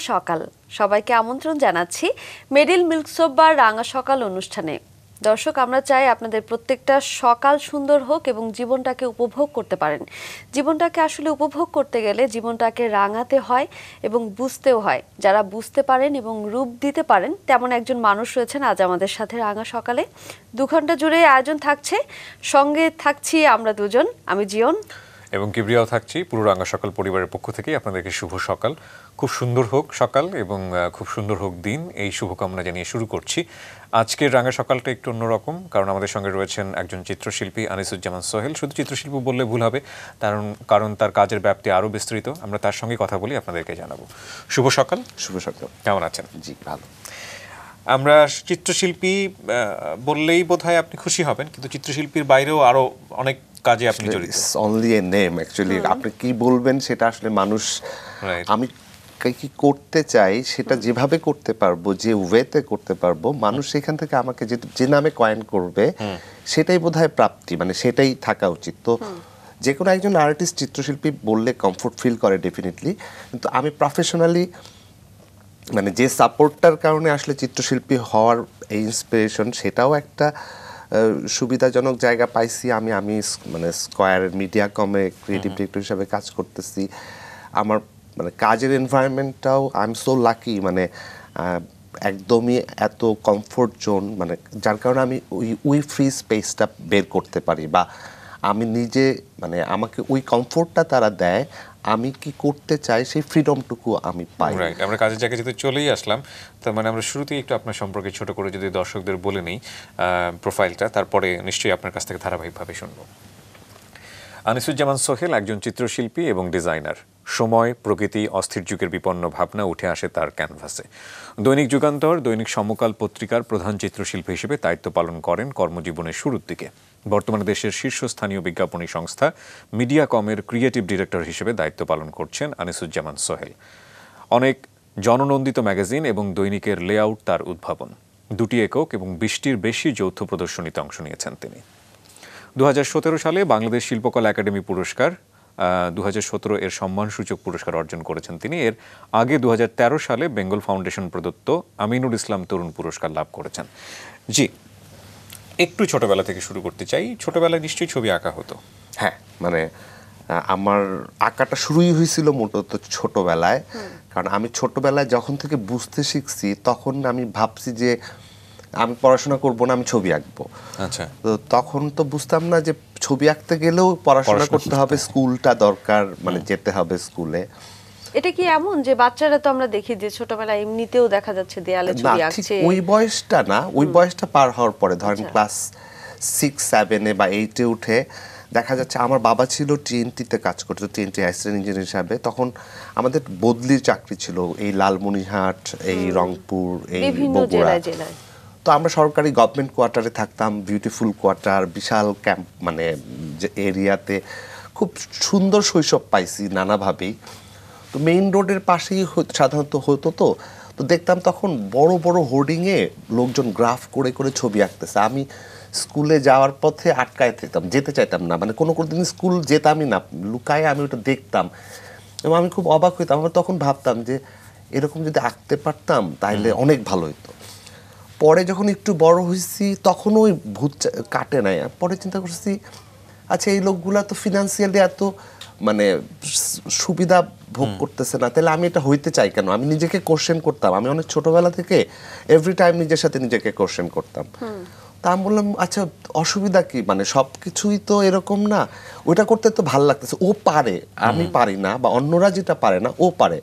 সকাল। সবাইকে আমন্ত্রণ জানাচ্ছি মেডিল মিল্ক বা রাঙা সকাল অনুষ্ঠানে। দর্শক, আমরা চাই আপনাদের প্রত্যেকটা সকাল সুন্দর হোক এবং জীবনটাকে উপভোগ করতে পারেন। জীবনটাকে আসলে উপভোগ করতে গেলে জীবনটাকে রাঙাতে হয় এবং বুঝতেও হয়। যারা বুঝতে পারেন এবং রূপ দিতে পারেন, তেমন একজন মানুষ রয়েছেন আজ আমাদের সাথে রাঙা সকালে। দু ঘণ্টা জুড়ে আয়োজন থাকছে। সঙ্গে থাকছি আমরা দুজন। আমি জিয়ন। এবং কিবরিয়াও থাকছি। পুরো রাঙা সকাল পরিবারের পক্ষ থেকে আপনাদেরকে শুভ সকাল। খুব সুন্দর হোক সকাল এবং খুব সুন্দর হোক দিন। এই শুভকামনা জানিয়ে শুরু করছি। আজকের রাঙা সকালটা একটু অন্যরকম কারণ আমাদের সঙ্গে রয়েছেন একজন চিত্রশিল্পী আনিসুজ্জামান সোহেল। শুধু চিত্রশিল্পী বললে ভুল হবে কারণ কারণ তার কাজের ব্যাপ্তি আরও বিস্তৃত। আমরা তার সঙ্গে কথা বলি আপনাদেরকে জানাব। শুভ সকাল। শুভ সকাল। কেমন আছেন? জি ভালো। আমরা চিত্রশিল্পী বললেই বোধহয় আপনি খুশি হবেন কিন্তু চিত্রশিল্পীর বাইরেও আরও অনেক কাজে আপনি জড়িত। অনলি এ নেম অ্যাকচুয়ালি আপনি কি বলবেন সেটা আসলে মানুষ আমি কা- করতে চাই সেটা যেভাবে করতে পারব যে ওয়েতে করতে পারব মানুষ সেখান থেকে আমাকে যে যে নামে কয়েন করবে সেটাই বোধহয় প্রাপ্তি মানে সেটাই থাকা উচিত। তো যে কোনো একজন আর্টিস্ট চিত্রশিল্পী বললে কমফোর্ট ফিল করে ডেফিনেটলি কিন্তু আমি প্রফেশনালি মানে যে সাপোর্টটার কারণে আসলে চিত্রশিল্পী হওয়ার এই ইন্সপিরেশন সেটাও একটা সুবিধাজনক জায়গা পাইছি আমি। আমি মানে স্কোয়ার মিডিয়া কমে ক্রিয়েটিভ ডিরেক্টর হিসাবে কাজ করতেছি। আমার মানে কাজের এনভায়রনমেন্টটাও আই এম সো লাকি মানে একদমই এত কমফোর্ট জোন মানে যার কারণে আমি ওই ওই ফ্রি স্পেসটা বের করতে পারি বা আমি নিজে মানে আমাকে ওই কমফোর্টটা তারা দেয়, আমি কি করতে চাই সেই ফ্রিডমটুকু আমি পাই। আমরা কাজের জায়গায় যেহেতু চলেই আসলাম, তার মানে আমরা শুরুতেই একটু আপনার সম্পর্কে ছোট করে যদি দর্শকদের বলে নিই প্রোফাইলটা তারপরে নিশ্চয়ই আপনার কাছ থেকে ধারাবাহিকভাবে শুনব। আনিসুজ্জামান সোহেল একজন চিত্রশিল্পী এবং ডিজাইনার সময়, প্রকৃতি, অস্থির যুগের বিপন্ন ভাবনা উঠে আসে তার ক্যানভাসে। দৈনিক যুগান্তর, দৈনিক সমকাল পত্রিকার প্রধান চিত্রশিল্পী হিসেবে দায়িত্ব পালন করেন কর্মজীবনের শুরুর দিকে। বর্তমানে দেশের শীর্ষস্থানীয় বিজ্ঞাপনী সংস্থা মিডিয়া কমের ক্রিয়েটিভ ডিরেক্টর হিসেবে দায়িত্ব পালন করছেন আনিসুজ্জামান সোহেল। অনেক জননন্দিত ম্যাগাজিন এবং দৈনিকের লেআউট তার উদ্ভাবন। দুটি একক এবং বিশটির বেশি যৌথ প্রদর্শনীতে অংশ নিয়েছেন তিনি। দু হাজার সতেরো সালে বাংলাদেশ শিল্পকলা একাডেমি পুরস্কার দু হাজার সতেরো এর সম্মানসূচক পুরস্কার অর্জন করেছেন তিনি। এর আগে দু হাজার তেরো সালে বেঙ্গল ফাউন্ডেশন প্রদত্ত আমিনুল ইসলাম তরুণ পুরস্কার লাভ করেছেন। জি একটু ছোটবেলা থেকে শুরু করতে চাই। ছোটবেলায় নিশ্চয়ই ছবি আঁকা হতো। হ্যাঁ মানে আমার আঁকাটা শুরুই হয়েছিল মূলত ছোটবেলায়। কারণ আমি ছোটবেলায় যখন থেকে বুঝতে শিখছি তখন আমি ভাবছি যে আমি পড়াশোনা করব না আমি ছবি আঁকবো। আচ্ছা। তো তখন তো বুঝতাম না যে ছবি আঁকতে গেলেও পড়াশোনা করতে হবে স্কুলটা দরকার মানে যেতে হবে স্কুলে। এটা কি এমন যে বাচ্চারা তো আমরা দেখি যে ছোটবেলায় এমনিতেও দেখা যাচ্ছে দেয়ালে ছবি আঁকছে? ওই বয়সটা না ওই বয়সটা পার হওয়ার পরে ধরেন ক্লাস সিক্স সেভেনে বা এইটে উঠে দেখা যাচ্ছে আমার বাবা ছিল টিএনটিতে কাজ করতো টিএনটি অ্যাসিস্ট্যান্ট ইঞ্জিনিয়ার হিসাবে। তখন আমাদের বদলির চাকরি ছিল এই লালমনিরহাট এই রংপুর এই বগুড়া। জেলায়। তো আমরা সরকারি গভর্নমেন্ট কোয়ার্টারে থাকতাম বিউটিফুল কোয়ার্টার বিশাল ক্যাম্প মানে যে এরিয়াতে খুব সুন্দর শৈশব পাইছি নানাভাবেই। তো মেইন রোডের পাশেই সাধারণত হতো তো। তো দেখতাম তখন বড় বড় হোর্ডিংয়ে লোকজন গ্রাফ করে করে ছবি আঁকতেছে। আমি স্কুলে যাওয়ার পথে আটকায় থাকতাম যেতে চাইতাম না। মানে কোনো কোনো দিন স্কুল যেতামই না লুকায় আমি ওটা দেখতাম। এবং আমি খুব অবাক হইতাম। আমি তখন ভাবতাম যে এরকম যদি আঁকতে পারতাম তাহলে অনেক ভালো হতো পরে যখন একটু বড় হয়েছি তখন ওই ভূত কাটে নাই। পরে চিন্তা করছি আচ্ছা এই লোকগুলা তো ফিনান্সিয়ালি এত মানে সুবিধা ভোগ করতেছে না। তাহলে আমি এটা হইতে চাই কেন? আমি নিজেকে কোশ্চেন করতাম। আমি অনেক ছোটবেলা থেকে এভরি টাইম নিজের সাথে নিজেকে কোশ্চেন করতাম। তা আমি বললাম আচ্ছা অসুবিধা কি? মানে সব কিছুই তো এরকম না। ওইটা করতে তো ভালো লাগতেছে। ও পারে। আমি পারি না বা অন্যরা যেটা পারে না ও পারে।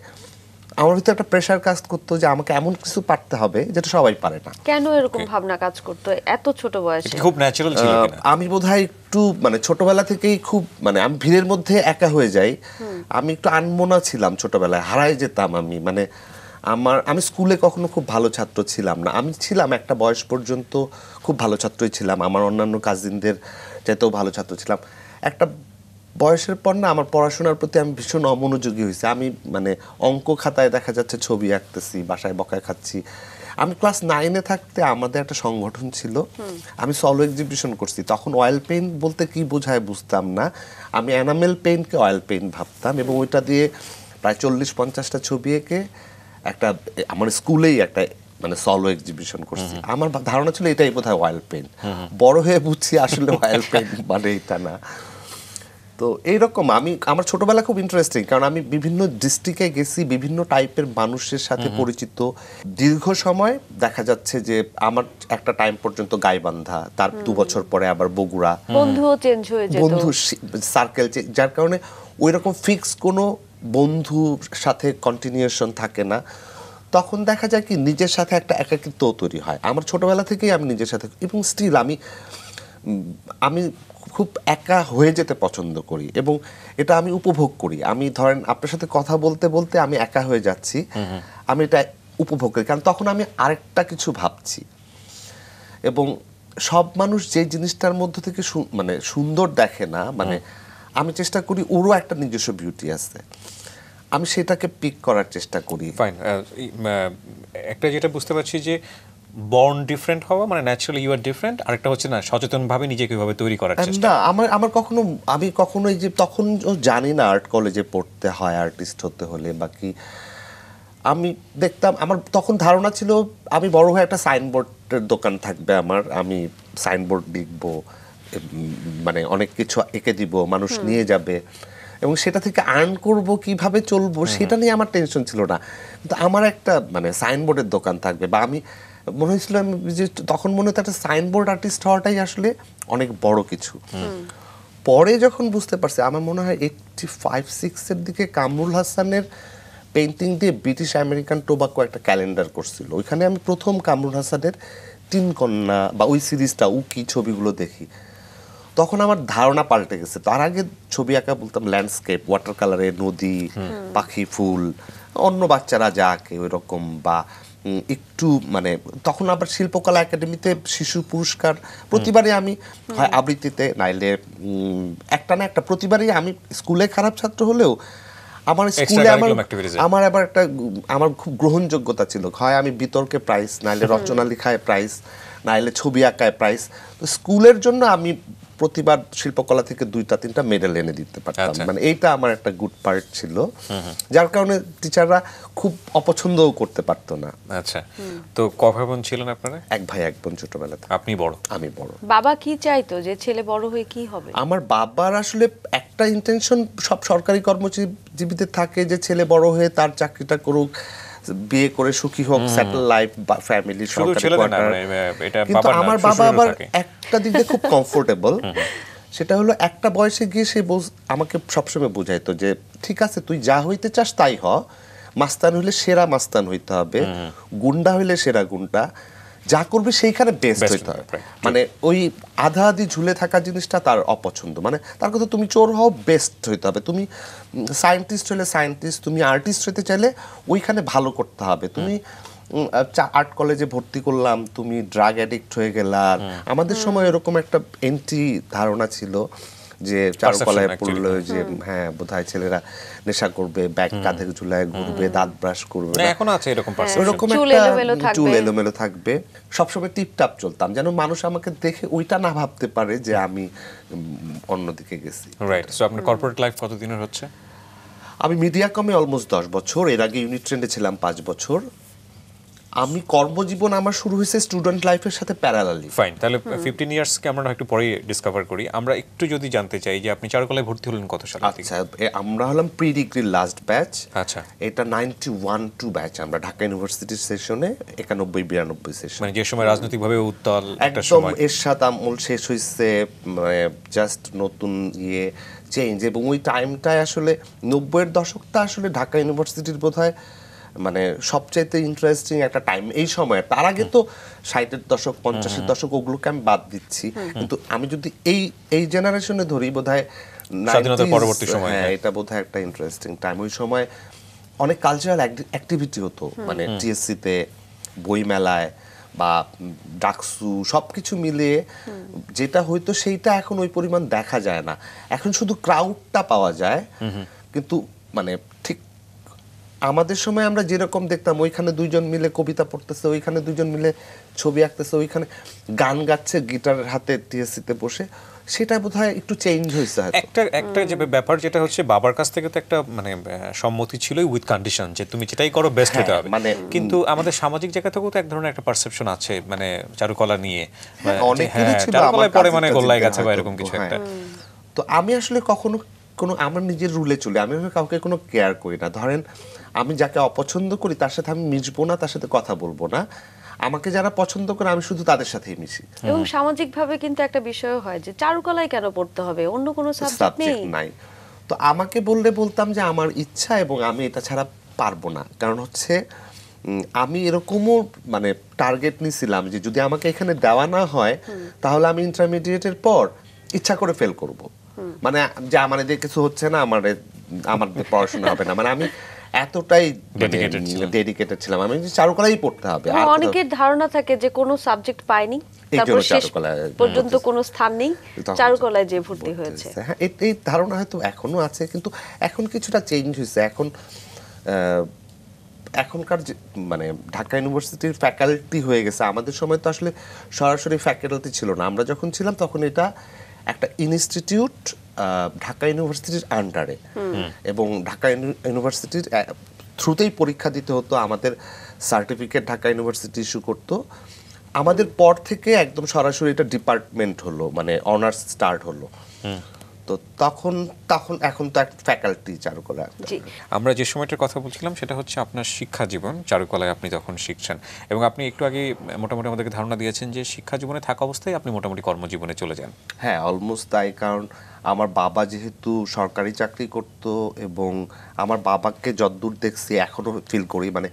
আমার ভিতরে একটা প্রেশার কাজ করতো যে আমাকে এমন কিছু পারতে হবে যেটা সবাই পারে না। কেন এরকম ভাবনা কাজ করতো? এত ছোট বয়সে। খুব ন্যাচারাল ছিল কিনা? আমি বোধহয় একটু মানে ছোটবেলা থেকেই খুব মানে আমি ভিড়ের মধ্যে একা হয়ে যাই। আমি একটু আনমনা ছিলাম ছোটবেলায় হারাই যেতাম আমি। মানে আমার আমি স্কুলে কখনো খুব ভালো ছাত্র ছিলাম না। আমি ছিলাম একটা বয়স পর্যন্ত খুব ভালো ছাত্রই ছিলাম। আমার অন্যান্য কাজিনদের চাইতেও ভালো ছাত্র ছিলাম। একটা বয়সের পর না আমার পড়াশোনার প্রতি আমি ভীষণ অমনোযোগী হয়েছি। আমি মানে অঙ্ক খাতায় দেখা যাচ্ছে ছবি আঁকতেছি বাসায় বকায় খাচ্ছি। আমি ক্লাস নাইনে থাকতে আমাদের একটা সংগঠন ছিল। আমি সলো এক্সিবিশন করছি। তখন অয়েল পেইন্ট বলতে কি বোঝায় বুঝতাম না। আমি এনামেল পেইন্টকে অয়েল পেইন্ট ভাবতাম এবং ওইটা দিয়ে প্রায় চল্লিশ পঞ্চাশটা ছবি এঁকে একটা আমার স্কুলেই একটা মানে সলো এক্সিবিশন করছি। আমার ধারণা ছিল এটাই বোধহয় অয়েল পেন্ট বড় হয়ে বুঝছি আসলে অয়েল পেন্ট মানে এটা না। তো এইরকম আমি আমার ছোটবেলা খুব ইন্টারেস্টিং কারণ আমি বিভিন্ন ডিস্ট্রিক্টে গেছি বিভিন্ন টাইপের মানুষের সাথে পরিচিত। দীর্ঘ সময় দেখা যাচ্ছে যে আমার একটা টাইম পর্যন্ত গাইবান্ধা তার দু বছর পরে আবার বগুড়া। বন্ধুও চেঞ্জ হয়ে যেত। বন্ধু সার্কেল যার কারণে ওই রকম ফিক্স কোনো বন্ধুর সাথে কন্টিনিউশন থাকে না। তখন দেখা যায় কি নিজের সাথে একটা একাকিত্ব তৈরি হয়। আমার ছোটবেলা থেকেই আমি নিজের সাথে এবং স্টিল আমি আমি খুব একা হয়ে যেতে পছন্দ করি এবং এটা আমি উপভোগ করি। আমি ধরেন আপনার সাথে কথা বলতে বলতে আমি একা হয়ে যাচ্ছি। আমি এটা উপভোগ করি। কারণ তখন আমি আরেকটা কিছু ভাবছি। এবং সব মানুষ যে জিনিসটার মধ্যে থেকে মানে সুন্দর দেখে না মানে আমি চেষ্টা করি ওরও একটা নিজস্ব বিউটি আছে। আমি সেটাকে পিক করার চেষ্টা করি। ফাইন একটা যেটা বুঝতে পারছি যে বর্ন ডিফারেন্ট হওয়া মানে ন্যাচারালি ইউ আর ডিফারেন্ট আরেকটা হচ্ছে না সচেতনভাবে নিজেকে কীভাবে তৈরি করার চেষ্টা। না আমার আমার কখনো আমি কখনো এই যে তখন জানি না আর্ট কলেজে পড়তে হয় আর্টিস্ট হতে হলে বাকি আমি দেখতাম আমার তখন ধারণা ছিল আমি বড় হয়ে একটা সাইনবোর্ডের দোকান থাকবে আমার আমি সাইনবোর্ড লিখব মানে অনেক কিছু এঁকে দিব মানুষ নিয়ে যাবে এবং সেটা থেকে আর্ন করব কীভাবে চলবো সেটা নিয়ে আমার টেনশন ছিল না। কিন্তু আমার একটা মানে সাইনবোর্ডের দোকান থাকবে বা আমি মনে হয়েছিল আমি যে তখন মনে হতো একটা সাইনবোর্ড আর্টিস্ট হওয়াটাই আসলে অনেক বড় কিছু। পরে যখন বুঝতে পারছি আমার মনে হয় এইটটি ফাইভ সিক্সের দিকে কামরুল হাসানের পেন্টিং দিয়ে ব্রিটিশ আমেরিকান টোবাকো একটা ক্যালেন্ডার করছিল। ওইখানে আমি প্রথম কামরুল হাসানের তিন কন্যা বা ওই সিরিজটা উকি ছবিগুলো দেখি। তখন আমার ধারণা পাল্টে গেছে। তার আগে ছবি আঁকা বলতাম ল্যান্ডস্কেপ ওয়াটার কালারে নদী পাখি ফুল অন্য বাচ্চারা যা আঁকে ওই রকম বা একটু মানে তখন আবার শিল্পকলা একাডেমিতে শিশু পুরস্কার প্রতিবারই আমি হয় আবৃত্তিতে নাইলে একটা না একটা প্রতিবারই আমি স্কুলে খারাপ ছাত্র হলেও আমার স্কুলে আমার। আমার আবার একটা আমার খুব গ্রহণযোগ্যতা ছিল। হয় আমি বিতর্কে প্রাইজ নাইলে রচনা লেখায় প্রাইজ নাইলে ছবি আঁকায় প্রাইজ তো স্কুলের জন্য আমি প্রতিবার শিল্পকলা থেকে দুইটা তিনটা মেডেল এনে দিতে পারতাম। আচ্ছা। মানে এইটা আমার একটা গুড পার্ট ছিল। যার কারণে টিচাররা খুব অপছন্দও করতে পারতো না। আচ্ছা। তো কবে বোন ছিলেন আপনারা? এক ভাই এক বোন ছোটবেলাতে আপনি বড়? আমি বড়। বাবা কি চাইতো যে ছেলে বড় হয়ে কি হবে? আমার বাবার আসলে একটা ইন্টেনশন সব সরকারি কর্মজীবীদের থাকে যে ছেলে বড় হয়ে তার চাকরিটা করুক। বিয়ে করে সুখী হোক সেটেল লাইফ বা ফ্যামিলি মানে, কিন্তু আমার বাবা আবার একটা দিক দিয়ে খুব কমফোর্টেবল সেটা হলো একটা বয়সে গিয়ে সে আমাকে সবসময় বোঝাইতো যে ঠিক আছে তুই যা হইতে চাস তাই হ। মাস্তান হইলে সেরা মাস্তান হইতে হবে। গুন্ডা হইলে সেরা গুন্ডা। যা করবে সেইখানে বেস্ট হইতে right. মানে ওই আধা আধি ঝুলে থাকা জিনিসটা তার অপছন্দ। মানে তার কথা তুমি চোর হও বেস্ট হইতে হবে। তুমি সায়েন্টিস্ট হলে সায়েন্টিস্ট তুমি আর্টিস্ট হতে চাইলে ওইখানে ভালো করতে হবে। তুমি আর্ট কলেজে ভর্তি করলাম তুমি ড্রাগ অ্যাডিক্ট হয়ে গেলা। আমাদের সময় এরকম একটা এন্টি ধারণা ছিল যে চারুকলায়. পড়ল যে হ্যাঁ বোধহয় ছেলেরা নেশা করবে ব্যাগ কাঁধে ঝুলায় ঘুরবে দাঁত ব্রাশ করবে না না। আছে এরকম পার্সেপশন ওরকম একটা চুল এলোমেলো থাকবে। সবসময় টিপটাপ চলতাম যেন মানুষ আমাকে দেখে ওইটা না ভাবতে পারে যে আমি অন্যদিকে গেছি। রাইট সো আপনার কর্পোরেট লাইফ কতদিনের হচ্ছে? আমি মিডিয়া কমে অলমোস্ট দশ বছর এর আগে ইউনিট ট্রেন্ডে ছিলাম পাঁচ বছর। আমি কর্মজীবন আমার শুরু হয়েছে স্টুডেন্ট লাইফের সাথে প্যারালালি ফাইন তাহলে ফিফটিন ইয়ার্সকে আমরা একটু পরে ডিসকভার করি। আমরা একটু যদি জানতে চাই যে আপনি চারুকলায় ভর্তি হলেন কত সালে? আচ্ছা আমরা হলাম প্রি ডিগ্রির লাস্ট ব্যাচ আচ্ছা। এটা নাইনটি ওয়ান টু ব্যাচ আমরা ঢাকা ইউনিভার্সিটির সেশনে একানব্বই বিরানব্বই সেশন মানে যে সময় রাজনৈতিকভাবে উত্তাল একটা একদম সময়। এরশাদ আমল শেষ হয়েছে মানে জাস্ট নতুন ইয়ে চেঞ্জ এবং ওই টাইমটায় আসলে নব্বইয়ের দশকটা আসলে ঢাকা ইউনিভার্সিটির বোধহয় মানে সবচাইতে ইন্টারেস্টিং একটা টাইম এই সময়। তার আগে তো ষাটের দশক পঞ্চাশের দশক ওগুলোকে আমি বাদ দিচ্ছি। কিন্তু আমি যদি এই এই জেনারেশনে ধরি বোধহয় স্বাধীনতার পরবর্তী সময়, হ্যাঁ হ্যাঁ। এটা বোধহয় একটা ইন্টারেস্টিং টাইম ওই সময় অনেক কালচারাল অ্যাক্টিভিটি হতো। মানে টিএসসিতে বই মেলায় বা ডাকসু সব কিছু মিলিয়ে যেটা হয়তো সেইটা এখন ওই পরিমাণ দেখা যায় না। এখন শুধু ক্রাউডটা পাওয়া যায়। কিন্তু মানে ঠিক আমাদের সময় আমরা যেরকম দেখতাম ওইখানে দুইজন মিলে কবিতা পড়তেছে ওইখানে দুইজন মিলে ছবি আঁকতেছে ওইখানে গান গাচ্ছে গিটার হাতে টিএসসিতে বসে। সেটা বোধহয় একটু চেঞ্জ হয়েছে একটা একটা যে ব্যাপার যেটা হচ্ছে বাবার কাছ থেকে তো একটা মানে সম্মতি ছিল উইথ কন্ডিশন যে তুমি যেটাই করো বেস্ট হতে হ্যাঁ, হবে। মানে, কিন্তু আমাদের সামাজিক জায়গা থেকেও তো এক ধরনের একটা পারসেপশন আছে মানে চারুকলা নিয়ে। হ্যাঁ, অনেকেরই হ্যাঁ, চারুকলায় পরে মানে গোল্লাই গাছে বা এরকম কিছু হ্যাঁ। একটা। তো আমি আসলে কখনো কোনো আমার নিজের রুলে চলে আমি কাউকে কোনো কেয়ার করি না। ধরেন আমি যাকে অপছন্দ করি তার সাথে আমি মিশবো না তার সাথে কথা বলব না। আমাকে যারা পছন্দ করে আমি শুধু তাদের সাথেই মিশি। এবং সামাজিকভাবে কিন্তু একটা বিষয় হয় যে চারুকলায় কেন পড়তে হবে? অন্য কোনো সাবজেক্ট নেই। তো আমাকে বললে বলতাম যে আমার ইচ্ছা এবং আমি এটা ছাড়া পারব না। কারণ হচ্ছে আমি এরকমও মানে টার্গেট নিছিলাম যে যদি আমাকে এখানে দেওয়া না হয় তাহলে আমি ইন্টারমিডিয়েটের পর ইচ্ছা করে ফেল করব। মানে যে আমার এদের কিছু হচ্ছে না আমার আমার পড়াশোনা হবে না। মানে আমি এতটাই ডেডিকেটেড ছিলাম। আমি চারুকলাই পড়তে হবে অনেকের ধারণা থাকে যে কোনো সাবজেক্ট পায়নি এই তারপর শেষ পর্যন্ত কোনো স্থান নেই চারুকলায় যে ভর্তি হয়েছে। হ্যাঁ এই- ধারণা হয়তো এখনও আছে কিন্তু এখন কিছুটা চেঞ্জ হয়েছে। এখন আহ, এখনকার যে মানে ঢাকা ইউনিভার্সিটির ফ্যাকাল্টি হয়ে গেছে। আমাদের সময় তো আসলে সরাসরি ফ্যাকাল্টি ছিল না। আমরা যখন ছিলাম তখন এটা একটা ইনস্টিটিউট ঢাকা ইউনিভার্সিটির আন্ডারে এবং ঢাকা ইউনিভার্সিটির থ্রুতেই পরীক্ষা দিতে হতো আমাদের সার্টিফিকেট ঢাকা ইউনিভার্সিটি ইস্যু করতো। আমাদের পর থেকে একদম সরাসরি এটা ডিপার্টমেন্ট হলো মানে অনার্স স্টার্ট হলো। তো তখন তখন এখন তো একটা ফ্যাকাল্টি চারুকলা আমরা যে সময়টার কথা বলছিলাম সেটা হচ্ছে আপনার শিক্ষা জীবন চারুকলায় আপনি তখন শিখছেন। এবং আপনি একটু আগে মোটামুটি আমাদেরকে ধারণা দিয়েছেন যে শিক্ষা জীবনে থাকা অবস্থায় আপনি মোটামুটি কর্মজীবনে চলে যান। হ্যাঁ অলমোস্ট তাই কারণ আমার বাবা যেহেতু সরকারি চাকরি করত এবং আমার বাবাকে যদ্দূর দেখছি এখনও ফিল করি মানে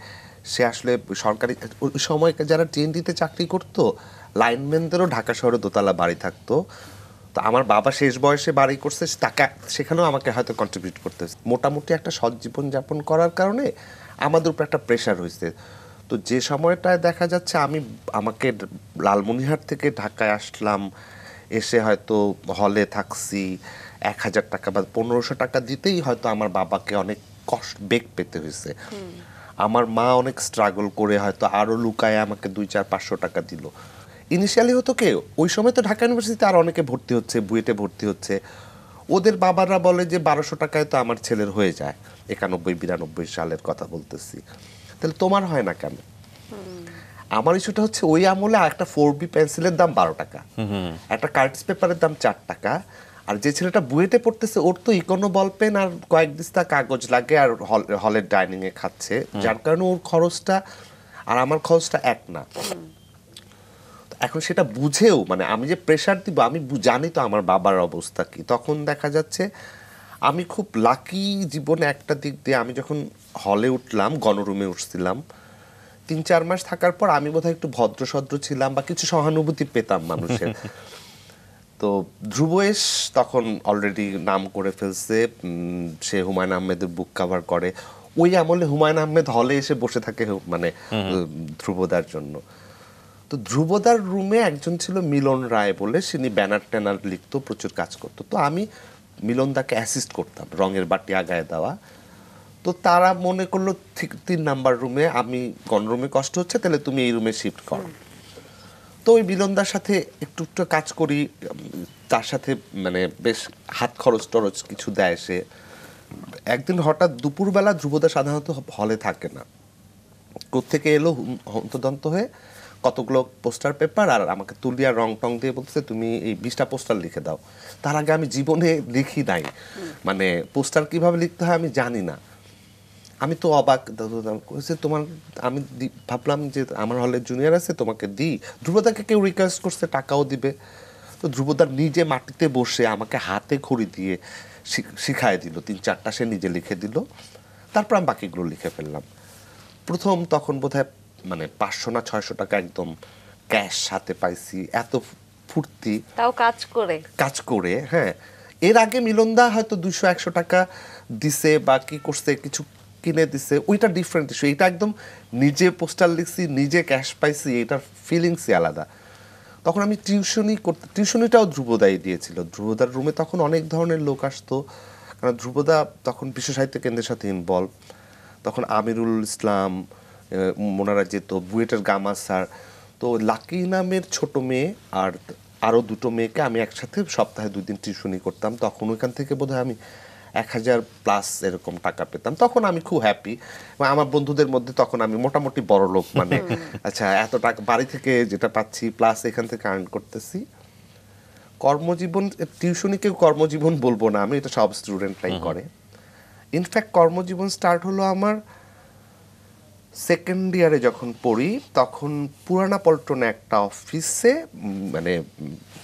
সে আসলে সরকারি ওই সময় যারা টিএনডিতে চাকরি করতো লাইনম্যানদেরও ঢাকা শহরে দোতলা বাড়ি থাকতো। তো আমার বাবা শেষ বয়সে বাড়ি করছে টাকা সেখানেও আমাকে হয়তো কন্ট্রিবিউট করতে। মোটামুটি একটা সৎ জীবন যাপন করার কারণে আমাদের উপর একটা প্রেশার হয়েছে তো যে সময়টায় দেখা যাচ্ছে আমি আমাকে লালমনিহাট থেকে ঢাকায় আসলাম এসে হয়তো হলে থাকছি এক হাজার টাকা বা পনেরোশো টাকা দিতেই হয়তো আমার বাবাকে অনেক কষ্ট বেগ পেতে হয়েছে আমার মা অনেক স্ট্রাগল করে হয়তো আরও লুকায় আমাকে দুই চার পাঁচশো টাকা দিল। ইনিশিয়ালি হতো কে? ওই সময় তো ঢাকা ইউনিভার্সিটিতে আর অনেকে ভর্তি হচ্ছে বুয়েটে ভর্তি হচ্ছে। ওদের বাবারা বলে যে বারোশো টাকায় তো আমার ছেলের হয়ে যায়। একানব্বই বিরানব্বই সালের কথা বলতেছি। তাহলে তোমার হয় না কেন? আমার ইস্যুটা হচ্ছে ওই আমলে একটা ফোর বি পেন্সিলের দাম বারো টাকা। একটা কার্টস পেপারের দাম চার টাকা। আর যে ছেলেটা বুয়েটে পড়তেছে ওর তো ইকোনো বল পেন আর কয়েক দিস্তা কাগজ লাগে আর হল- হলের ডাইনিংয়ে খাচ্ছে। যার কারণে ওর খরচটা আর আমার খরচটা এক না। এখন সেটা বুঝেও মানে আমি যে প্রেশার দিব আমি জানি তো আমার বাবার অবস্থা কি। তখন দেখা যাচ্ছে আমি খুব লাকি জীবনে একটা দিক দিয়ে আমি যখন হলে উঠলাম গণরুমে উঠছিলাম তিন চার মাস থাকার পর আমি বোধহয় একটু ভদ্রসদ্র ছিলাম বা কিছু সহানুভূতি পেতাম মানুষের। তো ধ্রুবয়েশ তখন অলরেডি নাম করে ফেলছে সে হুমায়ুন আহমেদের বুক কাভার করে। ওই আমলে হুমায়ুন আহমেদ হলে এসে বসে থাকে মানে ধ্রুবদার জন্য। তো ধ্রুবদার রুমে একজন ছিল মিলন রায় বলে তিনি ব্যানার ট্যানার লিখতো, প্রচুর কাজ করতো। তো আমি মিলনদাকে অ্যাসিস্ট করতাম, রঙের বাটি আগায় দেওয়া। তো তারা মনে করল, ঠিক তিন নাম্বার রুমে আমি গণরুমে কষ্ট হচ্ছে, তাহলে তুমি এই রুমে শিফট করো। তো ওই মিলনদার সাথে একটু একটু কাজ করি তার সাথে মানে বেশ হাত খরচ টরচ কিছু দেয় সে। একদিন হঠাৎ দুপুরবেলা ধ্রুবদা সাধারণত হলে থাকে না। কোত্থেকে এলো হন্তদন্ত হয়ে কতগুলো পোস্টার পেপার আর আমাকে তুলিয়া রং টং দিয়ে বলতেছে, তুমি এই বিশটা পোস্টার লিখে দাও। তার আগে আমি জীবনে লিখি নাই। মানে পোস্টার কীভাবে লিখতে হয় আমি জানি না। আমি তো অবাক তোমার, আমি ভাবলাম যে আমার হলে জুনিয়র আছে, তোমাকে দিই। ধ্রুবদাকে কেউ রিকোয়েস্ট করছে, টাকাও দিবে। তো ধ্রুবদার নিজে মাটিতে বসে আমাকে হাতে খড়ি দিয়ে শিখায় দিল। তিন চারটা সে নিজে লিখে দিল। তারপর আমি বাকিগুলো লিখে ফেললাম। প্রথম তখন বোধহয় মানে পাঁচশো না ছয়শো টাকা একদম ক্যাশ হাতে পাইছি। এত ফুর্তি। তাও কাজ করে। কাজ করে হ্যাঁ। এর আগে মিলনদা হয়তো দুশো একশো টাকা দিছে বা কি করছে কিছু কিনে দিছে ওইটা ডিফারেন্ট ইস্যু এটা একদম নিজে পোস্টার লিখছি নিজে ক্যাশ পাইছি এটার ফিলিংসই আলাদা। তখন আমি টিউশনই করতে টিউশনিটাও ধ্রুবদাই দিয়েছিল। ধ্রুবদার রুমে তখন অনেক ধরনের লোক আসতো। কারণ ধ্রুবদা তখন বিশ্ব সাহিত্য কেন্দ্রের সাথে ইনভলভ তখন আমিরুল ইসলাম ওনারা যেত বুয়েটের গামা স্যার তো লাকি নামের ছোট মেয়ে আর আরও দুটো মেয়েকে আমি একসাথে সপ্তাহে দুই দিন টিউশনি করতাম। তখন ওইখান থেকে বোধহয় আমি এক হাজার প্লাস এরকম টাকা পেতাম। তখন আমি খুব হ্যাপি আমার বন্ধুদের মধ্যে তখন আমি মোটামুটি বড় লোক মানে। আচ্ছা এত টাকা বাড়ি থেকে যেটা পাচ্ছি প্লাস এখান থেকে আর্ন করতেছি। কর্মজীবন টিউশনিকে কর্মজীবন বলব না আমি এটা সব স্টুডেন্টরাই করে। ইনফ্যাক্ট কর্মজীবন স্টার্ট হলো আমার সেকেন্ড ইয়ারে যখন পড়ি তখন পুরানা পল্টনে একটা অফিসে মানে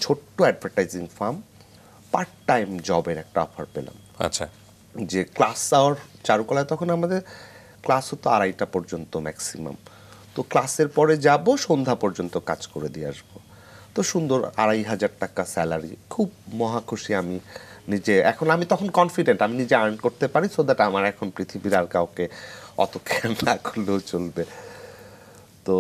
ছোট্ট অ্যাডভার্টাইজিং ফার্ম পার্ট টাইম জবের একটা অফার পেলাম। আচ্ছা। যে ক্লাস আওয়ার চারুকলায় তখন আমাদের ক্লাস হতো আড়াইটা পর্যন্ত ম্যাক্সিমাম তো ক্লাসের পরে যাব সন্ধ্যা পর্যন্ত কাজ করে দিয়ে আসব। তো সুন্দর আড়াই হাজার টাকা স্যালারি খুব মহা খুশি আমি নিজে। এখন আমি তখন কনফিডেন্ট আমি নিজে আর্ন করতে পারি সো দ্যাট আমার এখন পৃথিবীর আর কাউকে অত কেয়ার না করলেও চলবে। তো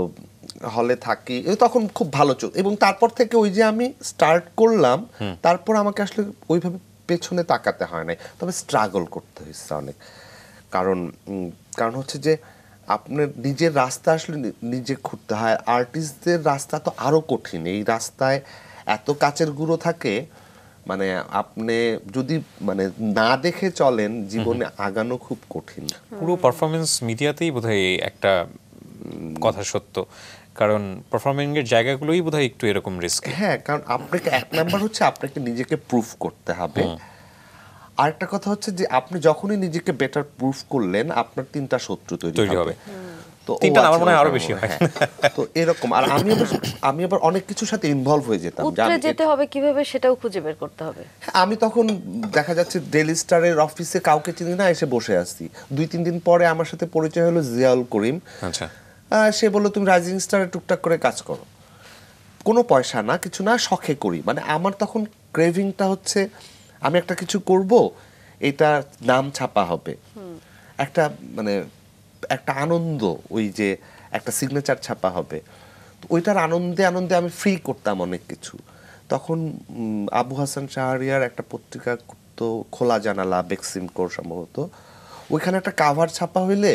হলে থাকি। তখন খুব ভালো চল এবং তারপর থেকে ওই যে আমি স্টার্ট করলাম তারপর আমাকে আসলে ওইভাবে পেছনে তাকাতে হয় নাই। তবে স্ট্রাগল করতে হয়েছে অনেক। কারণ কারণ হচ্ছে যে আপনার নিজের রাস্তা আসলে নিজে খুঁড়তে হয়। আর্টিস্টদের রাস্তা তো আরও কঠিন। এই রাস্তায় এত কাচের গুঁড়ো থাকে মানে আপনি যদি মানে না দেখে চলেন জীবনে আগানো খুব কঠিন। পুরো পারফরমেন্স মিডিয়াতেই বোধহয় একটা কথা সত্য। কারণ পারফর্মিং এর জায়গাগুলোই বোধহয় একটু এরকম রিস্ক হ্যাঁ কারণ আপনাকে এক নাম্বার হচ্ছে আপনাকে নিজেকে প্রুফ করতে হবে। আরেকটা কথা হচ্ছে যে আপনি যখনই নিজেকে বেটার প্রুফ করলেন আপনার তিনটা শত্রু তৈরি হবে। তো তিনটা আমার মনে হয় আরও বেশি হয়। হ্যাঁ। তো এরকম আর আমি আবার আমি আবার অনেক কিছুর সাথে ইনভলভ হয়ে যেতাম উত্তরে যেতে হবে কীভাবে সেটাও খুঁজে বের করতে হবে। আমি তখন দেখা যাচ্ছে ডেলি স্টারের অফিসে কাউকে চিনি না এসে বসে আছি। দুই তিন দিন পরে আমার সাথে পরিচয় হলো জিয়াউল করিম। আচ্ছা। আহ, সে বলল তুমি রাইজিং স্টারে টুকটাক করে কাজ করো। কোনো পয়সা না কিছু না শখে করি। মানে আমার তখন ক্রেভিংটা হচ্ছে আমি একটা কিছু করব এটা নাম ছাপা হবে। একটা মানে একটা আনন্দ ওই যে একটা সিগনেচার ছাপা হবে। ওইটার আনন্দে আনন্দে আমি ফ্রি করতাম অনেক কিছু। তখন আবু হাসান শাহরিয়ার একটা পত্রিকা তো খোলা জানালা বেক্সিম কোর সম্ভবত। ওইখানে একটা কাভার ছাপা হইলে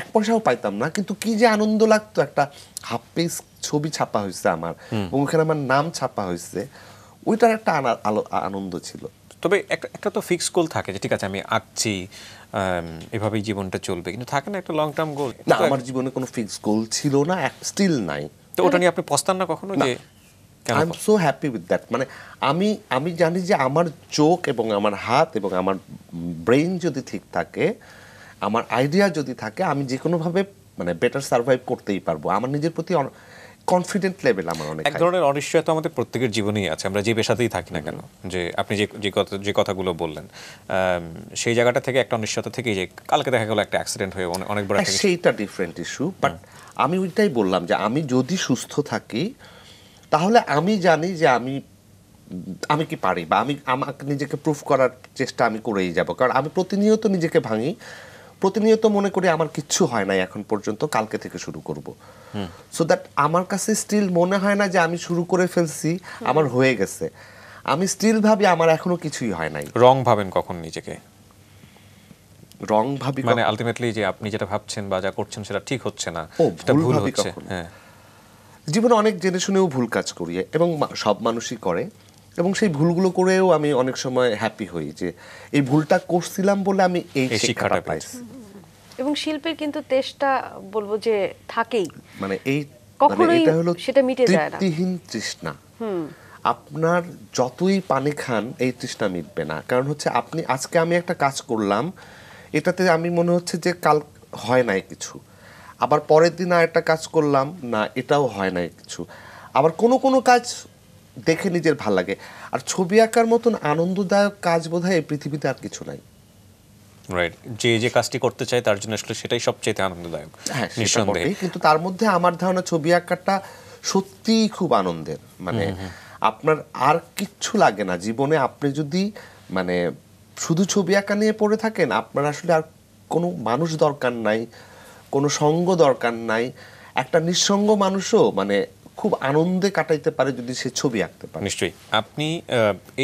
এক পয়সাও পাইতাম না কিন্তু কি যে আনন্দ লাগতো একটা হাফ পেজ ছবি ছাপা হয়েছে আমার। এবং ওখানে আমার নাম ছাপা হয়েছে ওইটার একটা আনন্দ ছিল। তবে একটা তো ফিক্স গোল থাকে যে ঠিক আছে আমি আঁকছি এভাবেই জীবনটা চলবে। কিন্তু থাকে না একটা লং টার্ম গোল না আমার জীবনে কোনো ফিক্স গোল ছিল না স্টিল নাই। তো ওটা নিয়ে আপনি পস্তান না কখনো যে I am so happy with that মানে আমি আমি জানি যে আমার চোখ এবং আমার হাত এবং আমার ব্রেইন যদি ঠিক থাকে আমার আইডিয়া যদি থাকে আমি যে কোনোভাবে মানে বেটার সার্ভাইভ করতেই পারব। আমার নিজের প্রতি কনফিডেন্ট লেভেল আমার অনেক এক ধরনের অনিশ্চয়তা আমাদের প্রত্যেকের জীবনেই আছে। আমরা যে পেশাতেই থাকি না কেন? যে আপনি যে যে কথা যে কথাগুলো বললেন সেই জায়গাটা থেকে একটা অনিশ্চয়তা থেকে যে কালকে দেখা গেল একটা অ্যাক্সিডেন্ট হয়ে অনেক- অনেক বড় হ্যাঁ, সেইটা ডিফারেন্ট ইস্যু বাট আমি ওইটাই বললাম যে আমি যদি সুস্থ থাকি তাহলে আমি জানি যে আমি আমি কি পারি বা আমি আমাকে নিজেকে প্রুফ করার চেষ্টা আমি করেই যাব। কারণ আমি প্রতিনিয়ত নিজেকে ভাঙি প্রতিনিয়ত মনে করি আমার কিচ্ছু হয় নাই এখন পর্যন্ত কালকে থেকে শুরু করব। সো দ্যাট আমার কাছে স্টিল মনে হয় না যে আমি শুরু করে ফেলছি আমার হয়ে গেছে। আমি স্টিল ভাবি আমার এখনও কিছুই হয় নাই। রং ভাবেন কখন নিজেকে? রং ভাবি মানে আলটিমেটলি যে আপনি যেটা ভাবছেন বা যা করছেন সেটা ঠিক হচ্ছে না সেটা ভুল ভুল হচ্ছে হ্যাঁ। জীবনে অনেক জেনে শুনেও ভুল কাজ করি এবং সব মানুষই করে। এবং সেই ভুলগুলো করেও আমি অনেক সময় হ্যাপি হই যে এই ভুলটা করছিলাম বলে আমি এই শিক্ষাটা পাইছি। এবং শিল্পীর কিন্তু তেষ্টা বলব যে থাকেই। মানে এই মানে কখনোই এটা হলো সেটা মিটে যায় না। তৃপ্তিহীন তৃষ্ণা। আপনার যতই পানি খান এই তৃষ্ণা মিটবে না। কারণ হচ্ছে আপনি আজকে আমি একটা কাজ করলাম এটাতে আমি মনে হচ্ছে যে কাল হয় নাই কিছু। আবার পরের দিন আর একটা কাজ করলাম না এটাও হয় নাই কিছু। আবার কোনো কোনো কাজ দেখে নিজের ভালো লাগে। আর ছবি আঁকার মতন আনন্দদায়ক কাজ বোধহয় এই পৃথিবীতে আর কিছু নাই। রাইট যে যে কাজটি করতে চায় তার জন্য আসলে সেটাই সবচেয়ে আনন্দদায়ক হ্যাঁ নিঃসন্দেহে। কিন্তু তার মধ্যে আমার ধারণা ছবি আঁকাটা সত্যিই খুব আনন্দের। মানে আপনার আর কিচ্ছু লাগে না। জীবনে আপনি যদি মানে শুধু ছবি আঁকা নিয়ে পড়ে থাকেন আপনার আসলে আর কোনো মানুষ দরকার নাই কোনো সঙ্গ দরকার নাই। একটা নিঃসঙ্গ মানুষও মানে খুব আনন্দে কাটাইতে পারে যদি সে ছবি আঁকতে পারে। নিশ্চয়ই। আপনি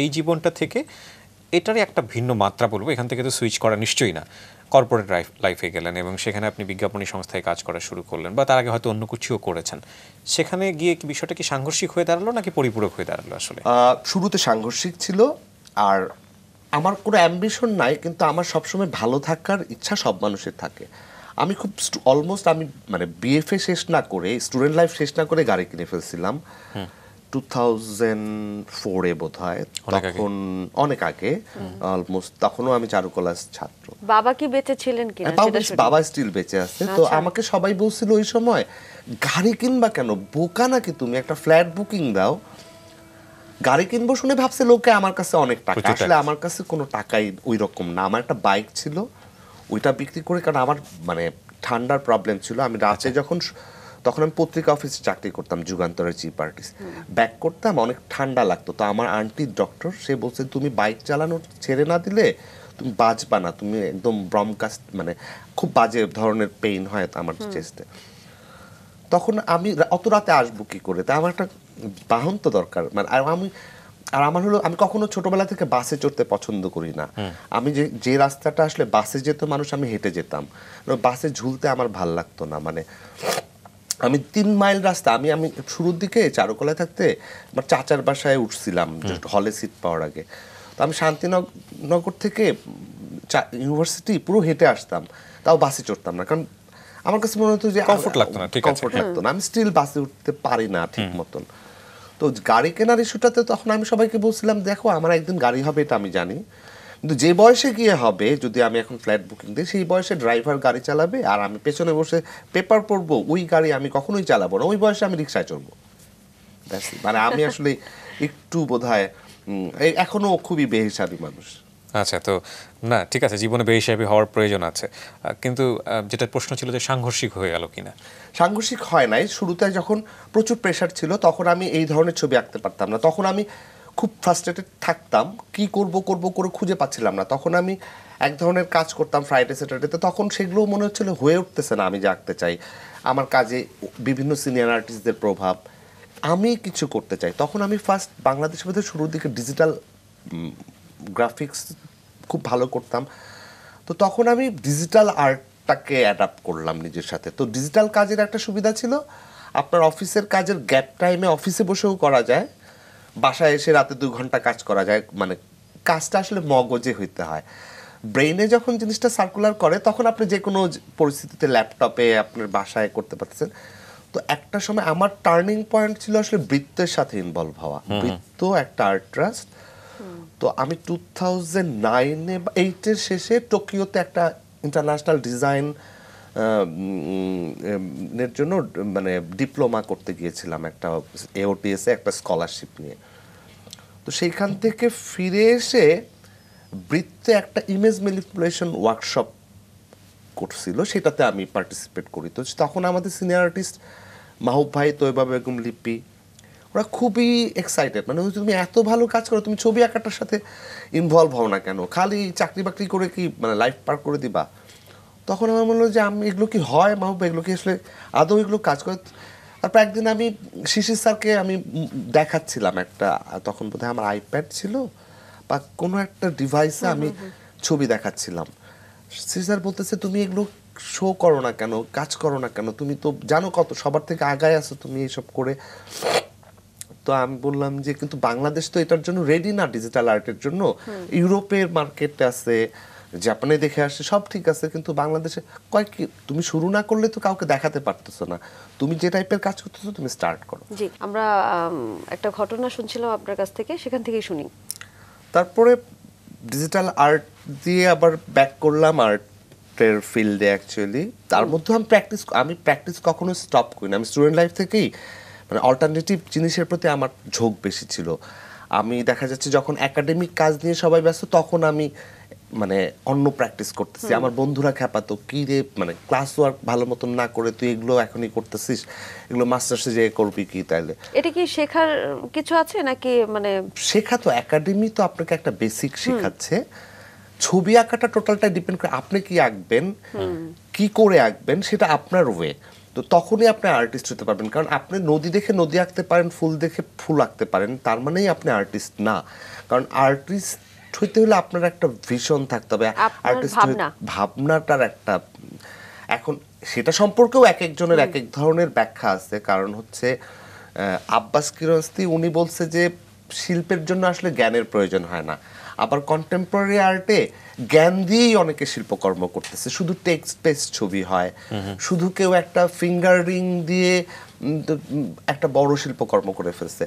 এই জীবনটা থেকে এটারই একটা ভিন্ন মাত্রা বলব। এখান থেকে তো সুইচ করা নিশ্চয়ই না। কর্পোরেট লাইফ লাইফে গেলেন এবং সেখানে আপনি বিজ্ঞাপনী সংস্থায় কাজ করা শুরু করলেন বা তার আগে হয়তো অন্য কিছুও করেছেন। সেখানে গিয়ে কি বিষয়টা কি সাংঘর্ষিক হয়ে দাঁড়াল নাকি পরিপূরক হয়ে দাঁড়াল আসলে? শুরুতে সাংঘর্ষিক ছিল আর আমার কোনো অ্যাম্বিশন নাই কিন্তু আমার সবসময় ভালো থাকার ইচ্ছা সব মানুষের থাকে। আমি খুব অলমোস্ট আমি মানে বিএফএ শেষ না করে স্টুডেন্ট লাইফ শেষ না করে গাড়ি কিনে ফেলছিলাম। টু থাউজেন্ড ফোরে বোধ হয় তখন অনেক আগে। অলমোস্ট তখনও আমি চারুকলার ছাত্র। বাবা কি বেঁচে ছিলেন। বাবা স্টিল বেঁচে আছে। তো আচ্ছা। আমাকে সবাই বলছিল ওই সময় গাড়ি কিনবা কেন? বোকা নাকি তুমি? একটা ফ্ল্যাট বুকিং দাও। গাড়ি কিনবো শুনে ভাবছে লোকে আমার কাছে অনেক টাকা আসলে আমার কাছে কোনো টাকাই ওই রকম না। আমার একটা বাইক ছিল। ওইটা বিক্রি করে কারণ আমার মানে ঠান্ডার প্রবলেম ছিল। আমি রাতে। যখন তখন আমি পত্রিকা অফিসে চাকরি করতাম যুগান্তরের চিফ আর্টিস্ট ব্যাক করতাম অনেক ঠান্ডা লাগতো। তো আমার আন্টি ডক্টর সে বলছে তুমি বাইক চালানো ছেড়ে না দিলে তুমি বাঁচবা না। তুমি একদম ব্রমকাস্ট মানে খুব বাজে ধরনের পেইন হয় আমার চেস্টে তখন আমি অত রাতে আসব কি করে? তা আমার একটা বাহন তো দরকার। মানে আর আমি আর আমার হলো আমি কখনো ছোটবেলা থেকে বাসে চড়তে পছন্দ করি না। আমি যে যে রাস্তাটা আসলে বাসে যেত মানুষ আমি হেঁটে যেতাম। বাসে ঝুলতে আমার ভালো লাগতো না মানে আমি তিন মাইল রাস্তা আমি আমি শুরুর দিকে চারুকলায় থাকতে আমার চাচার বাসায় উঠছিলাম হলে সিট পাওয়ার আগে। তো আমি শান্তিনগর থেকে ইউনিভার্সিটি পুরো হেঁটে আসতাম তাও বাসে চড়তাম না। কারণ আমার কাছে মনে হতো যে Comfort লাগতো না, ঠিক কমফোর্ট লাগতো না। আমি স্টিল বাসে উঠতে পারি না ঠিক মতন। তো গাড়ি কেনার ইস্যুটাতে তখন আমি সবাইকে বলছিলাম, দেখো, আমার একদিন গাড়ি হবে, এটা আমি জানি। কিন্তু যে বয়সে গিয়ে হবে, যদি আমি এখন ফ্ল্যাট বুকিং দিই, সেই বয়সে ড্রাইভার গাড়ি চালাবে আর আমি পেছনে বসে পেপার পড়ব, ওই গাড়ি আমি কখনোই চালাবো না, ওই বয়সে আমি রিক্সায় চড়বো. মানে আমি আসলে একটু বোধ হয় এখনও খুবই বেহিসাবি মানুষ। আচ্ছা তো না, ঠিক আছে, জীবনে বেহিসাবি হওয়ার প্রয়োজন আছে। কিন্তু যেটা প্রশ্ন ছিল যে সাংঘর্ষিক হয়ে গেল কিনা। সাংঘর্ষিক হয় নাই। শুরুতে যখন প্রচুর প্রেশার ছিল, তখন আমি এই ধরনের ছবি আঁকতে পারতাম না। তখন আমি খুব ফ্রাস্ট্রেটেড থাকতাম। কি করব করব, করে খুঁজে পাচ্ছিলাম না। তখন আমি এক ধরনের কাজ করতাম ফ্রাইডে স্যাটারডেতে তখন সেগুলো মনে হচ্ছিল হয়ে উঠতেছে না আমি যে আঁকতে চাই। আমার কাজে বিভিন্ন সিনিয়র আর্টিস্টদের প্রভাব। আমি কিছু করতে চাই। তখন আমি ফার্স্ট বাংলাদেশের মধ্যে শুরুর দিকে ডিজিটাল গ্রাফিক্স খুব ভালো করতাম। তো তখন আমি ডিজিটাল আর্টটাকে অ্যাডাপ্ট করলাম নিজের সাথে। তো ডিজিটাল কাজের একটা সুবিধা ছিল আপনার অফিসের কাজের গ্যাপ টাইমে অফিসে বসেও করা যায় বাসায় এসে রাতে দুই ঘণ্টা কাজ করা যায় মানে কাজটা আসলে মগজে হইতে হয়। ব্রেইনে যখন জিনিসটা সার্কুলার করে তখন আপনি যে কোনো পরিস্থিতিতে ল্যাপটপে আপনার বাসায় করতে পারতেছেন। তো একটা সময় আমার টার্নিং পয়েন্ট ছিল আসলে বৃত্তের সাথে ইনভলভ হওয়া। বৃত্ত একটা আর্ট ট্রাস্ট তো আমি টু থাউজেন্ড নাইনে বা এইটের শেষে টোকিওতে একটা ইন্টারন্যাশনাল ডিজাইন এর জন্য মানে ডিপ্লোমা করতে গিয়েছিলাম একটা এওটিএসে একটা স্কলারশিপ নিয়ে। তো সেইখান থেকে ফিরে এসে বৃত্তে একটা ইমেজ ম্যানিপুলেশন ওয়ার্কশপ করছিল, সেটাতে আমি পার্টিসিপেট করি। তো তখন আমাদের সিনিয়র আর্টিস্ট মাহবুব ভাই তৈবা বেগম লিপি ওরা খুবই এক্সাইটেড মানে তুমি এত ভালো কাজ করো তুমি ছবি আঁকাটার সাথে ইনভলভ হও না কেন? খালি চাকরি বাকরি করে কি মানে লাইফ পার করে দিবা? তখন আমার মনে হলো যে আমি এগুলো কি হয় মাহবুব এগুলো কি আসলে আদৌ এগুলো কাজ করে? তারপর একদিন আমি শিশির স্যারকে আমি দেখাচ্ছিলাম একটা তখন বোধহয় আমার আইপ্যাড ছিল বা কোনো একটা ডিভাইসে আমি ছবি দেখাচ্ছিলাম। শিশির স্যার বলতেছে তুমি এগুলো শো করো না কেন? কাজ করো না কেন? তুমি তো জানো কত সবার থেকে আগায় আছো তুমি এইসব করে। তো আমি বললাম যে কিন্তু বাংলাদেশ তো এটার জন্য রেডি না ডিজিটাল আর্টের জন্য। ইউরোপের মার্কেট আছে জাপানে দেখে আসছে সব ঠিক আছে। কিন্তু বাংলাদেশে কয়েক তুমি শুরু না করলে তো কাউকে দেখাতে পারতেছো না। তুমি যে টাইপের কাজ করতেছো তুমি স্টার্ট করো। জি আমরা একটা ঘটনা শুনছিলাম আপনার কাছ থেকে সেখান থেকেই শুনি। তারপরে ডিজিটাল আর্ট দিয়ে আবার ব্যাক করলাম আর্টের ফিল্ডে অ্যাকচুয়ালি তার মধ্যে আমি প্র্যাকটিস আমি প্র্যাকটিস কখনো স্টপ করি না। আমি স্টুডেন্ট লাইফ থেকেই মানে অল্টারনেটিভ জিনিসের প্রতি আমার ঝোঁক বেশি ছিল। আমি দেখা যাচ্ছে যখন একাডেমিক কাজ নিয়ে সবাই ব্যস্ত তখন আমি মানে অন্য প্র্যাকটিস করতেছি। আমার বন্ধুরা খেপাতো কি রে মানে ক্লাস ওয়ার্ক ভালো মতন না করে তুই এগুলো এখনই করতেছিস? এগুলো মাস্টার্সে যেয়ে করবি কি তাইলে? এটা কি শেখার কিছু আছে নাকি মানে? শেখা তো একাডেমি তো আপনাকে একটা বেসিক শেখাচ্ছে। ছবি আঁকাটা টোটালটা ডিপেন্ড করে আপনি কি আঁকবেন কি করে আঁকবেন সেটা আপনার ওয়ে তো তখনই আপনি আর্টিস্ট হতে পারবেন। কারণ আপনি নদী দেখে নদী আঁকতে পারেন ফুল দেখে ফুল আঁকতে পারেন তার মানেই আপনি আর্টিস্ট না। কারণ আর্টিস্ট হইতে হলে আপনার একটা ভিশন থাকতে হবে। আর্টিস্ট ভাবনাটার একটা এখন সেটা সম্পর্কেও এক একজনের এক এক ধরনের ব্যাখ্যা আছে। কারণ হচ্ছে আহ, আব্বাস কিরস্তি উনি বলছে যে শিল্পের জন্য আসলে জ্ঞানের প্রয়োজন হয় না। আবার কন্টেম্পোরারি আর্টে জ্ঞান দিয়েই অনেকে শিল্পকর্ম করতেছে। শুধু টেক্সট বেসড ছবি হয়। শুধু কেউ একটা ফিঙ্গার রিং দিয়ে একটা বড় শিল্পকর্ম করে ফেলছে।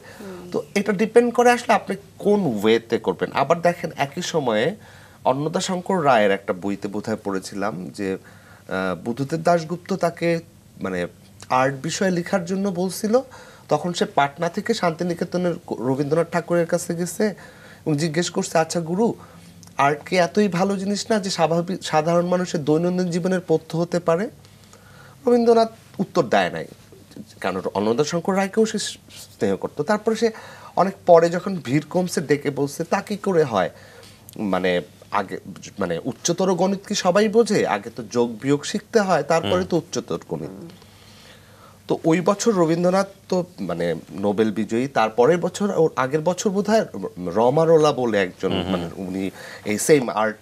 তো এটা ডিপেন্ড করে আসলে আপনি কোন ওয়েতে করবেন। আবার দেখেন একই সময়ে অন্নদাশঙ্কর রায়ের একটা বইতে বোধহয় পড়েছিলাম যে আহ, বুদ্ধদেব দাশগুপ্ত তাকে মানে আর্ট বিষয়ে লেখার জন্য বলছিল। তখন সে পাটনা থেকে শান্তিনিকেতনের রবীন্দ্রনাথ ঠাকুরের কাছে গেছে। এবং জিজ্ঞেস করছে আচ্ছা গুরু আর্ট কি এতই ভালো জিনিস না যে স্বাভাবিক সাধারণ মানুষের দৈনন্দিন জীবনের পথ্য হতে পারে? রবীন্দ্রনাথ উত্তর দেয় নাই কারণ অন্নদা শঙ্কর রায়কেও সে স্নেহ করতো। তারপরে সে অনেক পরে যখন ভিড় কমছে ডেকে বলছে তা কি করে হয়? মানে আগে মানে উচ্চতর গণিত কি সবাই বোঝে? আগে তো যোগ বিয়োগ শিখতে হয় তারপরে তো উচ্চতর গণিত। তো ওই বছর রবীন্দ্রনাথ তো মানে নোবেল বিজয়ী তারপরের বছর ওর আগের বছর বোধ হয় রমারোলা বলে একজন মানে উনি এই সেম আর্ট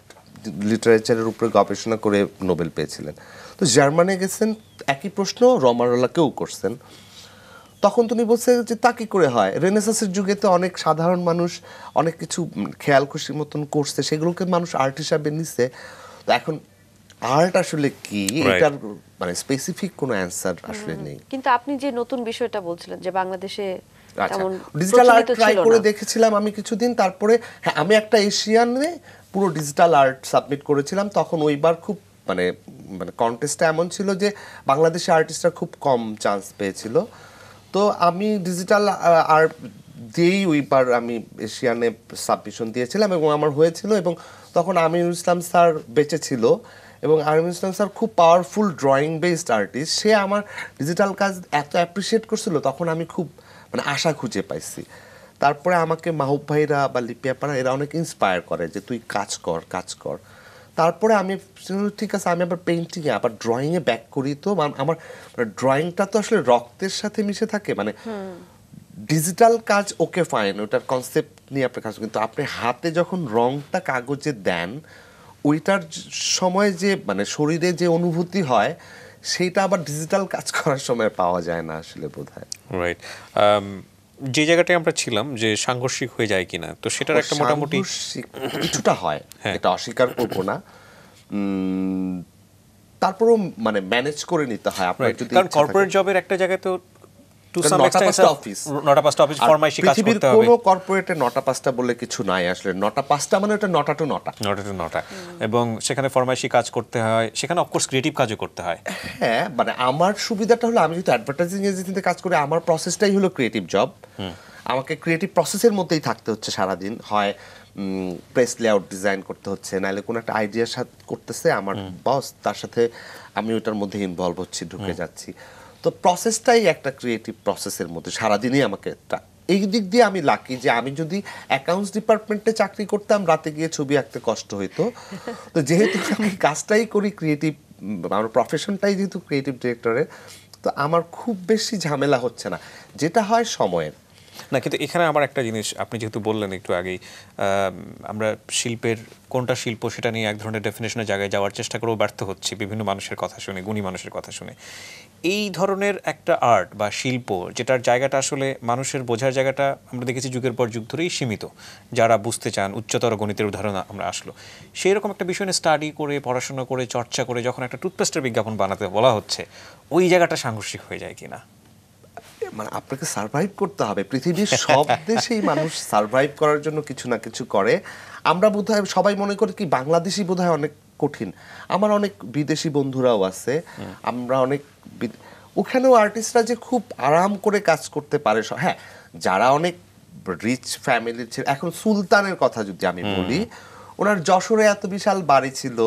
লিটারেচারের উপরে গবেষণা করে নোবেল পেয়েছিলেন। তো জার্মানে গেছেন একই প্রশ্ন রমারোলাকেও করছেন। তখন তুমি বলছে যে তা কী করে হয়? রেনেসাসের যুগে তো অনেক সাধারণ মানুষ অনেক কিছু খেয়াল খুশির মতন করছে সেগুলোকে মানুষ আর্ট হিসাবে নিছে। তো এখন আর্ট আসলে কি? এটার মানে স্পেসিফিক কোনো অ্যান্সার আসলে নেই। কিন্তু আপনি যে নতুন বিষয়টা বলছিলেন যে বাংলাদেশে ডিজিটাল আর্ট ট্রাই করে দেখেছিলাম আমি কিছুদিন তারপরে হ্যাঁ আমি একটা এশিয়ানে পুরো ডিজিটাল আর্ট সাবমিট করেছিলাম তখন ওইবার খুব মানে মানে কন্টেস্টটা এমন ছিল যে বাংলাদেশি আর্টিস্টরা খুব কম চান্স পেয়েছিল। তো আমি ডিজিটাল আর্ট দিয়েই ওইবার আমি এশিয়ানে সাবমিশন দিয়েছিলাম এবং আমার হয়েছিল এবং তখন আমিনুল ইসলাম স্যার বেঁচে ছিল। এবং আমিনুল ইসলাম স্যার খুব পাওয়ারফুল ড্রয়িং বেসড আর্টিস্ট সে আমার ডিজিটাল কাজ এত অ্যাপ্রিসিয়েট করছিল তখন আমি খুব মানে আশা খুঁজে পাইছি। তারপরে আমাকে মাহুব ভাইরা বা লিপিয়াপাড়া এরা অনেক ইন্সপায়ার করে যে তুই কাজ কর কাজ কর। তারপরে আমি ঠিক আছে আমি আবার পেন্টিংয়ে আবার ড্রয়িংয়ে ব্যাক করি তো। আম- আমার ড্রয়িংটা তো আসলে রক্তের সাথে মিশে থাকে মানে ডিজিটাল কাজ ওকে ফাইন ওটার কনসেপ্ট নিয়ে আপনার কাজ কিন্তু আপনি হাতে যখন রংটা কাগজে দেন ওইটার সময় যে মানে শরীরে যে অনুভূতি হয় সেইটা আবার ডিজিটাল কাজ করার সময় পাওয়া যায় না আসলে বোধ হয় রাইট যে জায়গাটায় আমরা ছিলাম যে সাংঘর্ষিক হয়ে যায় কিনা তো সেটার একটা মোটামুটি কিছুটা হয় হ্যাঁ। এটা অস্বীকার করব না। তারপরেও মানে ম্যানেজ করে নিতে হয় আপনার যদি কারণ কর্পোরেট জবের একটা জায়গায় তো টু সাম এক্সটেন্ট অফিস। নটা পাঁচটা অফিস আর ফরমাইশি কাজ করতে হবে। কোনো কর্পোরেটে নটা পাঁচটা বলে কিছু নাই আসলে। নটা পাঁচটা মানে ওটা নটা টু নটা নটা টু নটা এবং সেখানে ফরমাইশি কাজ করতে হয়। সেখানে অফকোর্স ক্রিয়েটিভ কাজও করতে হয়। হ্যাঁ মানে আমার সুবিধাটা হলো আমি যেহেতু অ্যাডভার্টাইজিং এজেন্সিতে কাজ করি আমার প্রসেসটাই হলো ক্রিয়েটিভ জব আমাকে ক্রিয়েটিভ প্রসেসের মধ্যেই থাকতে হচ্ছে সারাদিন। হয় প্রেস লেআউট ডিজাইন করতে হচ্ছে। নাহলে কোনো একটা আইডিয়ার সাথে করতেছে আমার বস তার সাথে আমি ওটার মধ্যে ইনভলভ হচ্ছি ঢুকে যাচ্ছি। তো প্রসেসটাই একটা ক্রিয়েটিভ প্রসেসের মধ্যে, সারাদিনই আমাকে এই দিক দিয়ে আমি লাকি যে আমি যদি অ্যাকাউন্টস ডিপার্টমেন্টে চাকরি করতাম, রাতে গিয়ে ছবি আঁকতে কষ্ট হইতো। তো যেহেতু আমি কাজটাই করি ক্রিয়েটিভ আমার প্রফেশনটাই যেহেতু ক্রিয়েটিভ ডিরেক্টরের তো আমার খুব বেশি ঝামেলা হচ্ছে না। যেটা হয় সময়ের। না, কিন্তু এখানে আমার একটা জিনিস, আপনি যেহেতু বললেন একটু আগেই আমরা শিল্পের, কোনটা শিল্প সেটা নিয়ে এক ধরনের ডেফিনেশনের জায়গায় যাওয়ার চেষ্টা করেও ব্যর্থ হচ্ছি, বিভিন্ন মানুষের কথা শুনে, গুণী মানুষের কথা শুনে। এই ধরনের একটা আর্ট বা শিল্প যেটার জায়গাটা আসলে মানুষের বোঝার জায়গাটা আমরা দেখেছি যুগের পর যুগ ধরেই সীমিত যারা বুঝতে চান উচ্চতর গণিতের উদাহরণ আমরা আসলো। সেই রকম একটা বিষয় নিয়ে স্টাডি করে পড়াশোনা করে চর্চা করে যখন একটা টুথপেস্টের বিজ্ঞাপন বানাতে বলা হচ্ছে ওই জায়গাটা সাংঘর্ষিক হয়ে যায় কিনা? মানে আপনাকে সার্ভাইভ করতে হবে। পৃথিবীর সব দেশেই মানুষ সার্ভাইভ করার জন্য কিছু না কিছু করে। আমরা বোধহয় সবাই মনে করি কি বাংলাদেশি বোধহয় অনেক কঠিন। আমার অনেক বিদেশি বন্ধুরাও আছে। আমরা অনেক ওখানেও আর্টিস্টরা যে খুব আরাম করে কাজ করতে পারে হ্যাঁ যারা অনেক রিচ ফ্যামিলির ছিল এখন সুলতানের কথা যদি আমি বলি ওনার যশোরে এত বিশাল বাড়ি ছিল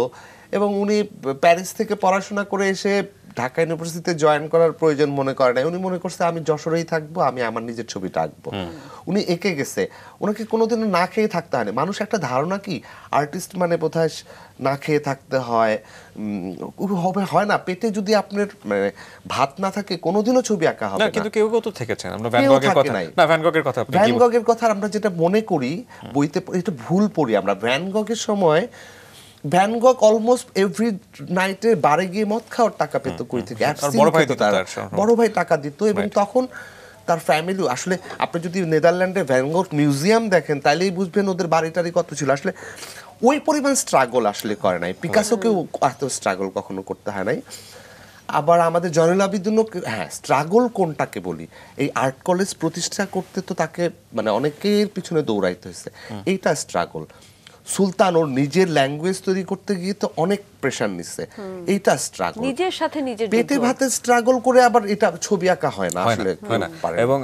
এবং উনি প্যারিস থেকে পড়াশোনা করে এসে ঢাকা ইউনিভার্সিটিতে জয়েন করার প্রয়োজন মনে করে নাই। উনি মনে করছে আমি যশোরেই থাকব আমি আমার নিজের ছবিটা আঁকবো। উনি এঁকে গেছে। ওনাকে কোনোদিনও না খেয়ে থাকতে হয় না মানুষ একটা ধারণা কি আর্টিস্ট মানে বোধহয় না খেয়ে থাকতে হয়। হবে হয় না। পেটে যদি আপনার মানে ভাত না থাকে কোনোদিনও ছবি আঁকা হবে না। কিন্তু কেউ কেউ তো থেকেছেন। আমরা ভ্যান গগের কথা নাই। না ভ্যান গগের কথা আপনি ভ্যান গগের কথা আমরা যেটা মনে করি বইতে এটা ভুল পড়ি আমরা। ভ্যান গগের সময় ভ্যান গগ অলমোস্ট এভরি নাইটে বারে গিয়ে মদ খাওয়ার টাকা পেত কই থেকে। বড় ভাই টাকা দিত এবং তখন তার ফ্যামিলি আসলে আপনি যদি নেদারল্যান্ডে ভ্যানগক মিউজিয়াম দেখেন তাইলেই বুঝবেন ওদের বাড়ি টাড়ি কত ছিল। আসলে ওই পরিমাণ স্ট্রাগল আসলে করে নাই। পিকাসোকেও এত স্ট্রাগল কখনো করতে হয় নাই। আবার আমাদের জয়নুল আবিদিনও হ্যাঁ স্ট্রাগল কোনটাকে বলি? এই আর্ট কলেজ প্রতিষ্ঠা করতে তো তাকে মানে অনেকের পিছনে দৌড়াইতে হয়েছে। এইটা স্ট্রাগল সুলতান ওর নিজের ল্যাঙ্গুয়েজ তৈরি করতে গিয়ে তো অনেক প্রেশার নিচ্ছে। এইটা স্ট্রাগল নিজের সাথে নিজের পেটে ভাতে স্ট্রাগল করে আবার এটা ছবি আঁকা হয় না আসলে। এবং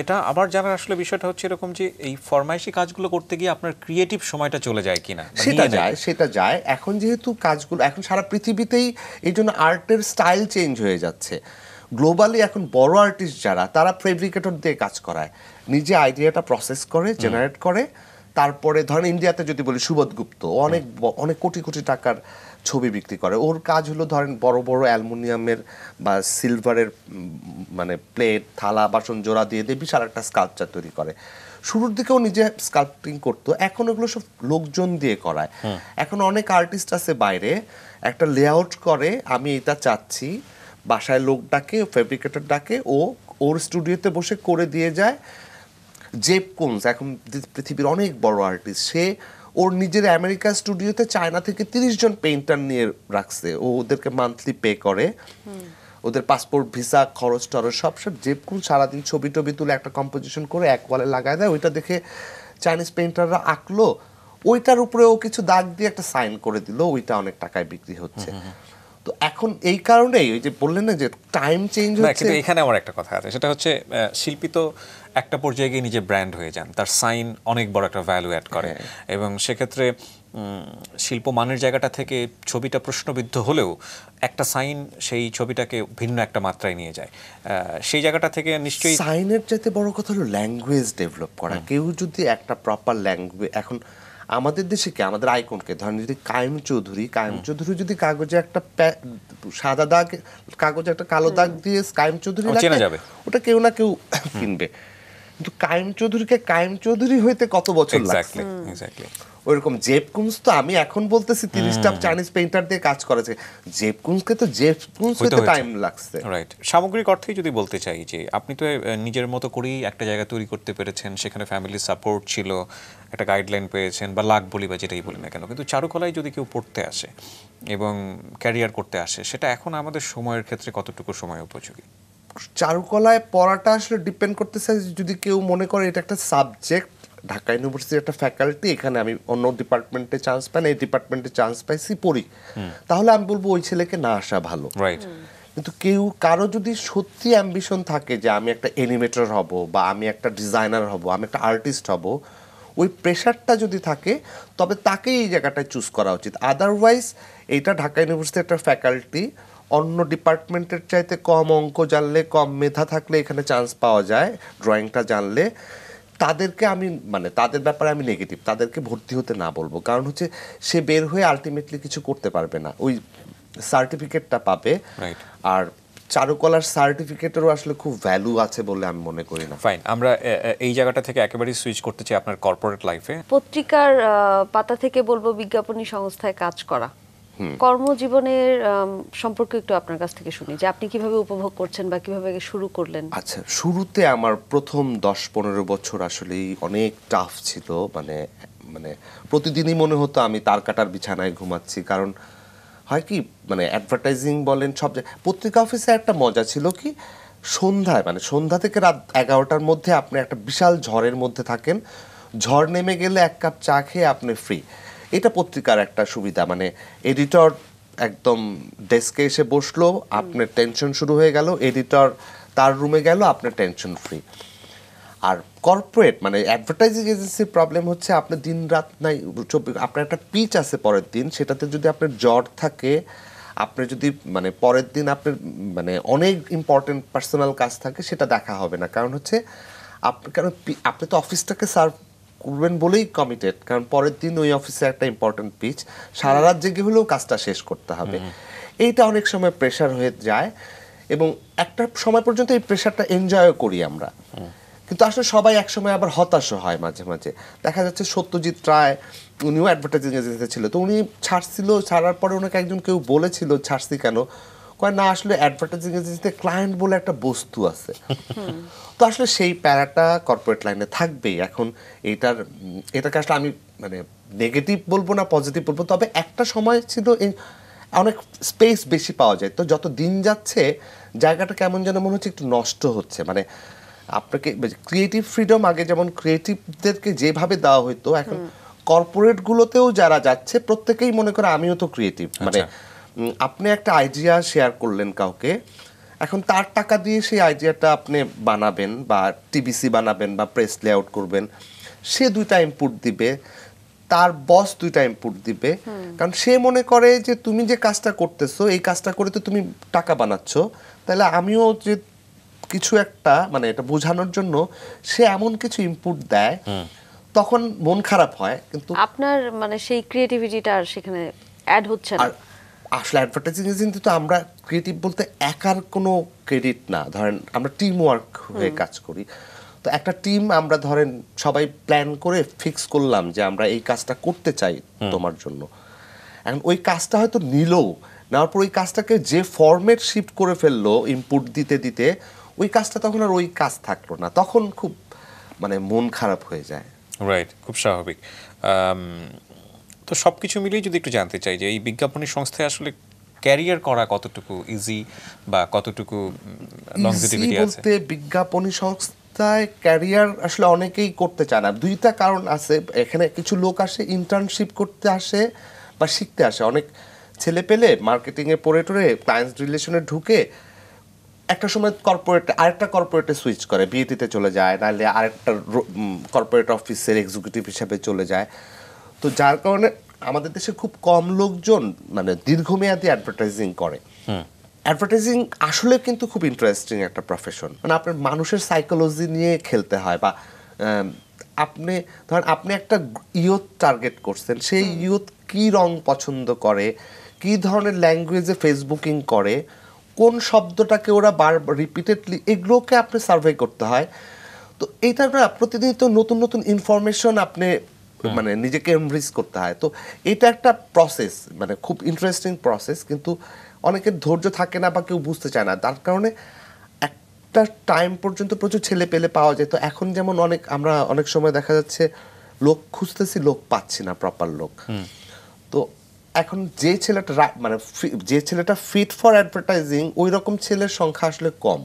এটা আবার জানার আসলে বিষয়টা হচ্ছে এরকম যে এই ফরমাইশি কাজগুলো করতে গিয়ে আপনার ক্রিয়েটিভ সময়টা চলে যায় কিনা সেটা যায় সেটা যায়। এখন যেহেতু কাজগুলো এখন সারা পৃথিবীতেই এই জন্য আর্টের স্টাইল চেঞ্জ হয়ে যাচ্ছে। গ্লোবালি এখন বড় আর্টিস্ট যারা তারা ফেব্রিকেটর দিয়ে কাজ করায়। নিজে আইডিয়াটা প্রসেস করে জেনারেট করে। তারপরে ধরেন ইন্ডিয়াতে যদি বলি সুবোধ গুপ্ত অনেক অনেক কোটি কোটি টাকার ছবি বিক্রি করে। ওর কাজ হলো ধরেন বড় বড় অ্যালুমিনিয়ামের বা সিলভারের মানে প্লেট থালা বাসন জোড়া দিয়ে দিয়ে বিশাল একটা স্কাল্পচার তৈরি করে। শুরুর দিকেও নিজে স্কাল্পটিং করতো এখন ওগুলো সব লোকজন দিয়ে করায়। এখন অনেক আর্টিস্ট আছে বাইরে একটা লেআউট করে আমি এটা চাচ্ছি বাসায় লোক ডাকে ফেব্রিকেটার ডাকে ও ওর স্টুডিওতে বসে করে দিয়ে যায় জেব কোনস এখন পৃথিবীর অনেক বড় আর্টিস্ট সে ওর নিজের আমেরিকা স্টুডিওতে চায়না থেকে তিরিশ জন পেইন্টার নিয়ে রাখছে। ও ওদেরকে মান্থলি পে করে। ওদের পাসপোর্ট ভিসা খরচ টরচ সব সব জেব কোন সারাদিন ছবি টবি তুলে একটা কম্পোজিশন করে এক ওয়ালে লাগায় দেয়। ওইটা দেখে চাইনিজ পেইন্টাররা আঁকলো। ওইটার উপরে ও কিছু দাগ দিয়ে একটা সাইন করে দিল। ওইটা অনেক টাকায় বিক্রি হচ্ছে। তো এখন এই কারণেই ওই যে বললেন না যে টাইম চেঞ্জ হচ্ছে। এখানে আমার একটা কথা আছে। সেটা হচ্ছে শিল্পী তো একটা পর্যায়ে গিয়ে নিজে ব্র্যান্ড হয়ে যান। তার সাইন অনেক বড় একটা ভ্যালু অ্যাড করে। এবং সেক্ষেত্রে শিল্প মানের জায়গাটা থেকে ছবিটা প্রশ্নবিদ্ধ হলেও একটা সাইন সেই ছবিটাকে ভিন্ন একটা মাত্রায় নিয়ে যায়। সেই জায়গাটা থেকে নিশ্চয়ই সাইনের চাইতে বড় কথা হলো ল্যাঙ্গুয়েজ ডেভেলপ করা। কেউ যদি একটা প্রপার ল্যাঙ্গুয়েজ এখন আমাদের দেশে কি? আমাদের আইকনকে ধরেন যদি কায়েম চৌধুরী কায়েম চৌধুরী যদি কাগজে একটা সাদা দাগ কাগজে একটা কালো দাগ দিয়ে কায়েম চৌধুরী। ওটা কেউ না কেউ কিনবে। কিন্তু কায়েম চৌধুরীকে কায়েম চৌধুরী হইতে কত বছর লাগছে? ওইরকম জেব কুন্স তো আমি এখন বলতেছি তিরিশটা চাইনিজ পেইন্টার দিয়ে কাজ করেছে। জেব কুন্সকে তো জেব কুন্স হইতে হইতে টাইম লাগছে। রাইট সামগ্রিক অর্থেই যদি বলতে চাই যে আপনি তো নিজের মতো করেই একটা জায়গা তৈরি করতে পেরেছেন সেখানে ফ্যামিলির সাপোর্ট ছিল একটা গাইডলাইন পেয়েছেন বা লাগ বলি বা যেটাই বলি না কেন কিন্তু চারুকলায় যদি কেউ পড়তে আসে এবং ক্যারিয়ার করতে আসে সেটা এখন আমাদের সময়ের ক্ষেত্রে কতটুকু সময় উপযোগী? চারুকলায় পড়াটা আসলে ডিপেন্ড করতেছে যদি কেউ মনে করে এটা একটা সাবজেক্ট ঢাকা ইউনিভার্সিটির একটা ফ্যাকাল্টি এখানে আমি অন্য ডিপার্টমেন্টে চান্স পাই না এই ডিপার্টমেন্টে চান্স পাইছি পড়ি। তাহলে আমি বলব ওই ছেলেকে না আসা ভালো। রাইট কিন্তু কেউ কারও যদি সত্যি অ্যাম্বিশন থাকে যে আমি একটা এনিমেটর হব বা আমি একটা ডিজাইনার হব আমি একটা আর্টিস্ট হব ওই প্রেশারটা যদি থাকে তবে তাকেই এই জায়গাটায় চুজ করা উচিত। আদারওয়াইজ এইটা ঢাকা ইউনিভার্সিটির একটা ফ্যাকাল্টি অন্য ডিপার্টমেন্টের চাইতে কম অঙ্ক জানলে কম মেধা থাকলে এখানে চান্স পাওয়া যায় ড্রয়িংটা জানলে। তাদেরকে আমি মানে তাদের ব্যাপারে আমি নেগেটিভ তাদেরকে ভর্তি হতে না বলব। কারণ হচ্ছে সে বের হয়ে আলটিমেটলি কিছু করতে পারবে না। ওই সার্টিফিকেটটা পাবে। আর চারুকলার সার্টিফিকেটেরও আসলে খুব ভ্যালু আছে বলে আমি মনে করি না। ফাইন আমরা এই জায়গাটা থেকে একেবারেই সুইচ করতে চাই আপনার কর্পোরেট লাইফে পত্রিকার পাতা থেকে বলব বিজ্ঞাপনী সংস্থায় কাজ করা। কর্মজীবনের সম্পর্কে একটু আপনার কাছ থেকে শুনি যে আপনি কীভাবে উপভোগ করছেন বা কীভাবে শুরু করলেন? আচ্ছা শুরুতে আমার প্রথম দশ পনেরো বছর আসলেই অনেক টাফ ছিল মানে মানে প্রতিদিনই মনে হতো আমি তার কাটার বিছানায় ঘুমাচ্ছি কারণ হয় কি মানে অ্যাডভার্টাইজিং বলেন সব জায়গায় পত্রিকা অফিসে একটা মজা ছিল কি সন্ধ্যায় মানে সন্ধ্যা থেকে রাত এগারোটার মধ্যে আপনি একটা বিশাল ঝড়ের মধ্যে থাকেন ঝড় নেমে গেলে এক কাপ চা খেয়ে আপনি ফ্রি এটা পত্রিকার একটা সুবিধা মানে এডিটর একদম ডেস্কে এসে বসল, আপনার টেনশন শুরু হয়ে গেল এডিটর তার রুমে গেল, আপনার টেনশন ফ্রি আর কর্পোরেট মানে অ্যাডভার্টাইজিং এজেন্সির প্রবলেম হচ্ছে আপনি দিন রাত নাই, চব্বিশ, আপনার একটা পিচ আছে পরের দিন, সেটাতে যদি আপনার জ্বর থাকে আপনি যদি মানে পরের দিন আপনার মানে অনেক ইম্পর্টেন্ট পার্সোনাল কাজ থাকে, সেটা দেখা হবে না। কারণ হচ্ছে, আপনি, কারণ আপনি তো অফিসটাকে সার্ভ করবেন বলেই কমিটেড কারণ পরের দিন ওই অফিসে একটা ইম্পর্টেন্ট পিচ সারা রাত জেগে হলেও কাজটা শেষ করতে হবে। এইটা অনেক সময় প্রেশার হয়ে যায় এবং একটা সময় পর্যন্ত এই প্রেশারটা এনজয়ও করি আমরা। কিন্তু আসলে সবাই একসময় আবার হতাশও হয় মাঝে মাঝে। দেখা যাচ্ছে সত্যজিৎ রায় উনিও অ্যাডভার্টাইজিং এজেন্সি ছিল তো উনি ছাড়ছিল ছাড়ার পরে ওনাকে একজন কেউ বলেছিল ছাড়ছি কেন? কয় না আসলে অ্যাডভার্টাইজিং এজেন্সিতে ক্লায়েন্ট বলে একটা বস্তু আছে। তো আসলে সেই প্যারাটা কর্পোরেট লাইনে থাকবেই। এখন এটার এটাকে আসলে আমি মানে নেগেটিভ বলব না পজিটিভ বলব তবে একটা সময় ছিল এই অনেক স্পেস বেশি পাওয়া যায়। তো যত দিন যাচ্ছে জায়গাটা কেমন যেন মনে হচ্ছে একটু নষ্ট হচ্ছে। মানে আপনাকে ক্রিয়েটিভ ফ্রিডম আগে যেমন ক্রিয়েটিভদেরকে যেভাবে দেওয়া হতো এখন কর্পোরেটগুলোতেও যারা যাচ্ছে প্রত্যেকেই মনে করে আমিও তো ক্রিয়েটিভ মানে উম, আপনি একটা আইডিয়া শেয়ার করলেন কাউকে এখন তার টাকা দিয়ে সেই আইডিয়াটা আপনি বানাবেন বা টিবিসি বানাবেন বা প্রেস লেআউট করবেন সে দুইটা ইনপুট দিবে তার বস দুইটা ইনপুট দিবে। কারণ সে মনে করে যে তুমি যে কাজটা করতেছো এই কাজটা করে তো তুমি টাকা বানাচ্ছ তাহলে আমিও যে কিছু একটা মানে এটা বোঝানোর জন্য সে এমন কিছু ইনপুট দেয় তখন মন খারাপ হয় কিন্তু আপনার মানে সেই ক্রিয়েটিভিটিটা আর সেখানে অ্যাড হচ্ছে না। আর আসলে অ্যাডভার্টাইজিং এজেন্সি তো আমরা ক্রিয়েটিভ বলতে একার কোনো ক্রেডিট না। ধরেন আমরা টিম ওয়ার্ক হয়ে কাজ করি। তো একটা টিম আমরা ধরেন সবাই প্ল্যান করে ফিক্স করলাম যে আমরা এই কাজটা করতে চাই তোমার জন্য। এখন ওই কাজটা হয়তো নিলও নেওয়ার পর ওই কাজটাকে যে ফরম্যাট শিফট করে ফেলল ইনপুট দিতে দিতে ওই কাজটা তখন আর ওই কাজ থাকল না। তখন খুব মানে মন খারাপ হয়ে যায়। রাইট খুব স্বাভাবিক। তো সব কিছু মিলিয়ে যদি একটু জানতে চাই যে এই বিজ্ঞাপনী সংস্থায় আসলে ক্যারিয়ার করা কতটুকু ইজি বা কতটুকু আছে? বলতে বিজ্ঞাপনী সংস্থায় ক্যারিয়ার আসলে অনেকেই করতে চায় না। দুইটা কারণ আছে। এখানে কিছু লোক আসে ইন্টার্নশিপ করতে আসে বা শিখতে আসে। অনেক ছেলে পেলে মার্কেটিং এ পড়ে টরে ক্লায়েন্ট রিলেশনে ঢুকে একটা সময় কর্পোরেট আরেকটা কর্পোরেটে সুইচ করে। বিএটিতে চলে যায় নাহলে আরেকটা কর্পোরেট অফিসের এক্সিকিউটিভ হিসাবে চলে যায়। তো যার কারণে আমাদের দেশে খুব কম লোকজন মানে দীর্ঘমেয়াদী অ্যাডভার্টাইজিং করে। অ্যাডভার্টাইজিং আসলে কিন্তু খুব ইন্টারেস্টিং একটা প্রফেশন মানে আপনার মানুষের সাইকোলজি নিয়ে খেলতে হয় বা আপনি ধরেন আপনি একটা ইয়ুথ টার্গেট করছেন সেই ইয়ুথ কি রং পছন্দ করে কি ধরনের ল্যাঙ্গুয়েজে ফেসবুকিং করে কোন শব্দটাকে ওরা বার রিপিটেডলি এগুলোকে আপনি সার্ভে করতে হয়। তো এইটা না প্রতিদিন তো নতুন নতুন ইনফরমেশন আপনি মানে নিজেকে এমব্রেস করতে হয়। তো এটা একটা প্রসেস মানে খুব ইন্টারেস্টিং প্রসেস কিন্তু অনেকের ধৈর্য থাকে না বা কেউ বুঝতে চায় না। তার কারণে একটা টাইম পর্যন্ত প্রচুর ছেলে পেলে পাওয়া যায়। তো এখন যেমন অনেক আমরা অনেক সময় দেখা যাচ্ছে লোক খুঁজতেছি লোক পাচ্ছি না প্রপার লোক। তো এখন যে ছেলেটা মানে যে ছেলেটা ফিট ফর অ্যাডভার্টাইজিং ওই রকম ছেলের সংখ্যা আসলে কম।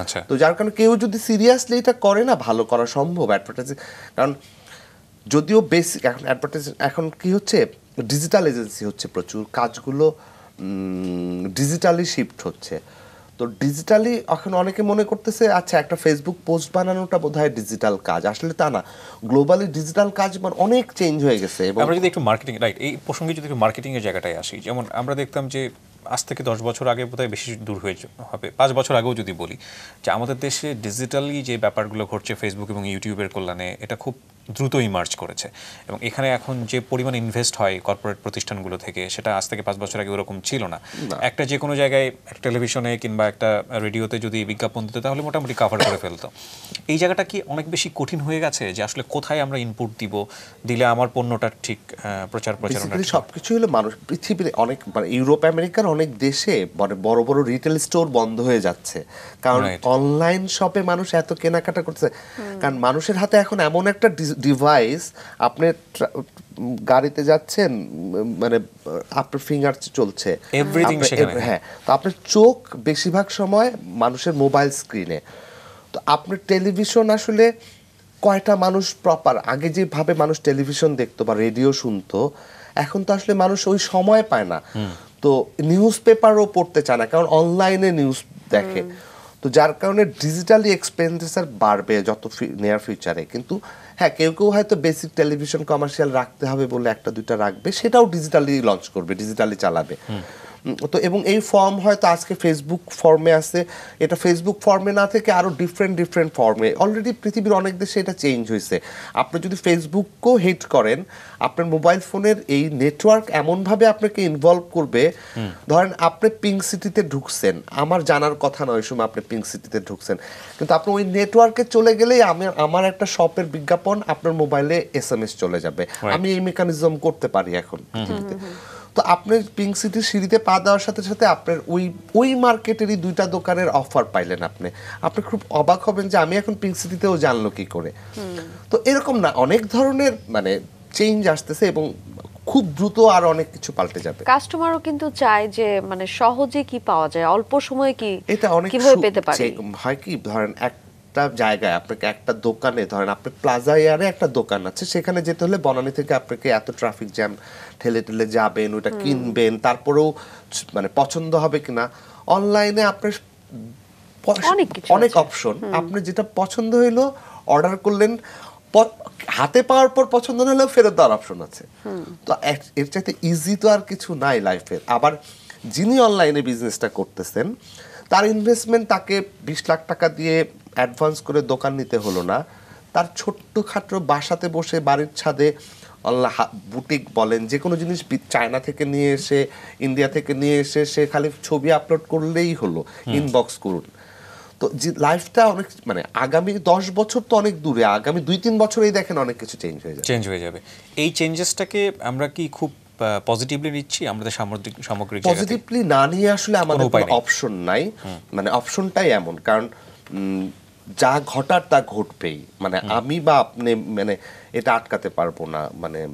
আচ্ছা। তো যার কারণে কেউ যদি সিরিয়াসলি এটা করে না ভালো করা সম্ভব অ্যাডভার্টাইজিং কারণ যদিও বেসিক এখন অ্যাডভার্টাইজিং এখন কি হচ্ছে? ডিজিটাল এজেন্সি হচ্ছে প্রচুর, কাজগুলো ডিজিটালি শিফট হচ্ছে। তো ডিজিটালি এখন অনেকে মনে করতেছে আচ্ছা একটা ফেসবুক পোস্ট বানানোটা বোধহয় ডিজিটাল কাজ। আসলে তা না। গ্লোবালি ডিজিটাল কাজ মানে অনেক চেঞ্জ হয়ে গেছে আমরা যদি একটু মার্কেটিং রাইট এই প্রসঙ্গে যদি একটু মার্কেটিং এর জায়গাটায় আসি, যেমন আমরা দেখতাম যে আজ থেকে দশ বছর আগে বোধহয় বেশি দূর হয়ে হবে। পাঁচ বছর আগেও যদি বলি, যে আমাদের দেশে ডিজিটালি যে ব্যাপারগুলো ঘটছে ফেসবুক এবং ইউটিউবের কল্যাণে, এটা খুব দ্রুত ইমার্জ করেছে। এবং এখানে এখন যে পরিমাণ ইনভেস্ট হয় কর্পোরেট প্রতিষ্ঠানগুলো থেকে সেটা আজ থেকে পাঁচ বছর আগে ওরকম ছিল না। একটা যে কোনো জায়গায় একটা টেলিভিশনে কিংবা একটা রেডিওতে যদি বিজ্ঞাপন দিত তাহলে মোটামুটি কাভার করে ফেলতো। এই জায়গাটা কি অনেক বেশি কঠিন হয়ে গেছে? যে আসলে কোথায় আমরা ইনপুট দিব? দিলে আমার পণ্যটা ঠিক আহ, প্রচার প্রচারণা বেসিক্যালি সবকিছু হলো মানুষ পৃথিবীর অনেক মানে ইউরোপ আমেরিকার অনেক দেশে মানে বড় বড় রিটেল স্টোর বন্ধ হয়ে যাচ্ছে। কারণ অনলাইন শপে মানুষ এত কেনাকাটা করছে কারণ মানুষের হাতে এখন এমন একটা ডিভাইস আপনি গাড়িতে যাচ্ছেন মানে আপনার ফিঙ্গার চলছে। হ্যাঁ তো আপনার চোখ বেশিরভাগ সময় মানুষের মোবাইল স্ক্রিনে তো আপনার টেলিভিশন আসলে কয়টা মানুষ প্রপার আগে যেভাবে মানুষ টেলিভিশন দেখতো বা রেডিও শুনতো এখন তো আসলে মানুষ ওই সময় পায় না। তো নিউজ পেপারও পড়তে চায় না কারণ অনলাইনে নিউজ দেখে। তো যার কারণে ডিজিটালি এক্সপেন্ডিচার বাড়বে যত নিয়ার ফিউচারে কিন্তু হ্যাঁ কেউ কেউ হয়তো বেসিক টেলিভিশন কমার্শিয়াল রাখতে হবে বলে একটা দুইটা রাখবে, সেটাও ডিজিটালি লঞ্চ করবে ডিজিটালি চালাবে। তো এবং এই ফর্ম হয়তো আজকে ফেসবুক ফর্মে আছে। এটা ফেসবুক ফর্মে না থেকে আরও ডিফারেন্ট ডিফারেন্ট ফর্মে অলরেডি পৃথিবীর অনেক দেশে এটা চেঞ্জ হয়েছে। আপনি যদি ফেসবুককেও হিট করেন আপনার মোবাইল ফোনের এই নেটওয়ার্ক এমনভাবে আপনাকে ইনভলভ করবে ধরেন আপনি পিঙ্ক সিটিতে ঢুকছেন। আমার জানার কথা নয় ওই সময় আপনি পিঙ্ক সিটিতে ঢুকছেন। কিন্তু আপনি ওই নেটওয়ার্কে চলে গেলেই আমি আমার একটা শপের বিজ্ঞাপন আপনার মোবাইলে এস এম এস চলে যাবে। আমি এই মেকানিজম করতে পারি এখন পৃথিবীতে। তো আপনি পিঙ্ক সিটির সিঁড়িতে পা দেওয়ার সাথে সাথে আপনার ওই ওই মার্কেটেরই দুইটা দোকানের অফার পাইলেন আপনি। আপনি খুব অবাক হবেন যে আমি এখন পিঙ্ক সিটিতেও জানলো কি করে। তো এরকম না অনেক ধরনের মানে চেঞ্জ আসতেছে এবং খুব দ্রুত আর অনেক কিছু পাল্টে যাবে। কাস্টমারও কিন্তু চায় যে মানে সহজে কি পাওয়া যায় অল্প সময়ে কি এটা অনেক কীভাবে পেতে পারে? হয় কি ধরেন একটা জায়গায় আপনাকে একটা দোকানে ধরেন আপনি প্লাজা এয়ারে একটা দোকান আছে সেখানে যেতে হলে বনানী থেকে আপনাকে এত ট্রাফিক জ্যাম ঠেলে ঠেলে যাবেন ওটা কিনবেন তারপরেও মানে পছন্দ হবে কিনা অনলাইনে আপনার অনেক অনেক অপশন আপনি যেটা পছন্দ হইল অর্ডার করলেন হাতে পাওয়ার পর পছন্দ না হলেও ফেরত দেওয়ার অপশন আছে। তো এর চাইতে ইজি তো আর কিছু নাই লাইফের আবার যিনি অনলাইনে বিজনেসটা করতেছেন তার ইনভেস্টমেন্ট তাকে বিশ লাখ টাকা দিয়ে অ্যাডভান্স করে দোকান নিতে হলো না। তার ছোট্ট খাটো বাসাতে বসে বাড়ির ছাদে বুটিক বলেন যে কোনো জিনিস চায়না থেকে নিয়ে এসে ইন্ডিয়া থেকে নিয়ে এসে সে খালি ছবি আপলোড করলেই হলো ইনবক্স করুন। তো যে লাইফটা অনেক মানে আগামী দশ বছর তো অনেক দূরে আগামী দুই তিন বছরেই দেখেন অনেক কিছু চেঞ্জ হয়ে যাবে। চেঞ্জ হয়ে যাবে। এই চেঞ্জেসটাকে আমরা কি খুব পজিটিভলি নিচ্ছি আমাদের সামগ্রিক সামগ্রিক পজিটিভলি না নিয়ে আসলে আমাদের উপায় কোনো অপশন নাই। মানে অপশনটাই এমন কারণ উম, যা ঘটার তা ঘটবেই। মানে আমি বা আপনি মানে এটা আটকাতে পারব না। মানে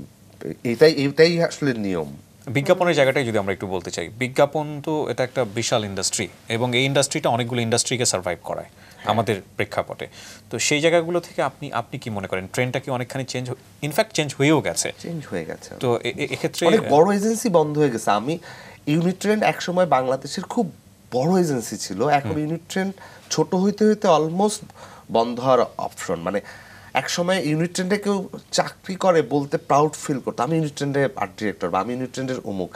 এটাই এটাই আসলে নিয়ম। বিজ্ঞাপনের জায়গাটাই যদি আমরা একটু বলতে চাই বিজ্ঞাপন তো এটা একটা বিশাল ইন্ডাস্ট্রি এবং এই ইন্ডাস্ট্রিটা অনেকগুলো ইন্ডাস্ট্রিকে সার্ভাইভ করায় আমাদের প্রেক্ষাপটে। তো সেই জায়গাগুলো থেকে আপনি আপনি কি মনে করেন? ট্রেনটা কি অনেকখানি চেঞ্জ ইনফ্যাক্ট চেঞ্জ হয়েও গেছে। চেঞ্জ হয়ে গেছে। তো এক্ষেত্রে অনেক বড় এজেন্সি বন্ধ হয়ে গেছে। আমি ইউনিট ট্রেন একসময় বাংলাদেশের খুব বড় এজেন্সি ছিল। এখন ইউনিট ট্রেন ছোট হইতে হইতে অলমোস্ট বন্ধ হওয়ার অপশন মানে একসময় ইউনিট ট্রেন্ডে কেউ চাকরি করে বলতে প্রাউড ফিল করতো। আমি ইউনিট ট্রেন্ডের আর্ট ডিরেক্টর বা আমি ইউনিট ট্রেন্ডের অমুক।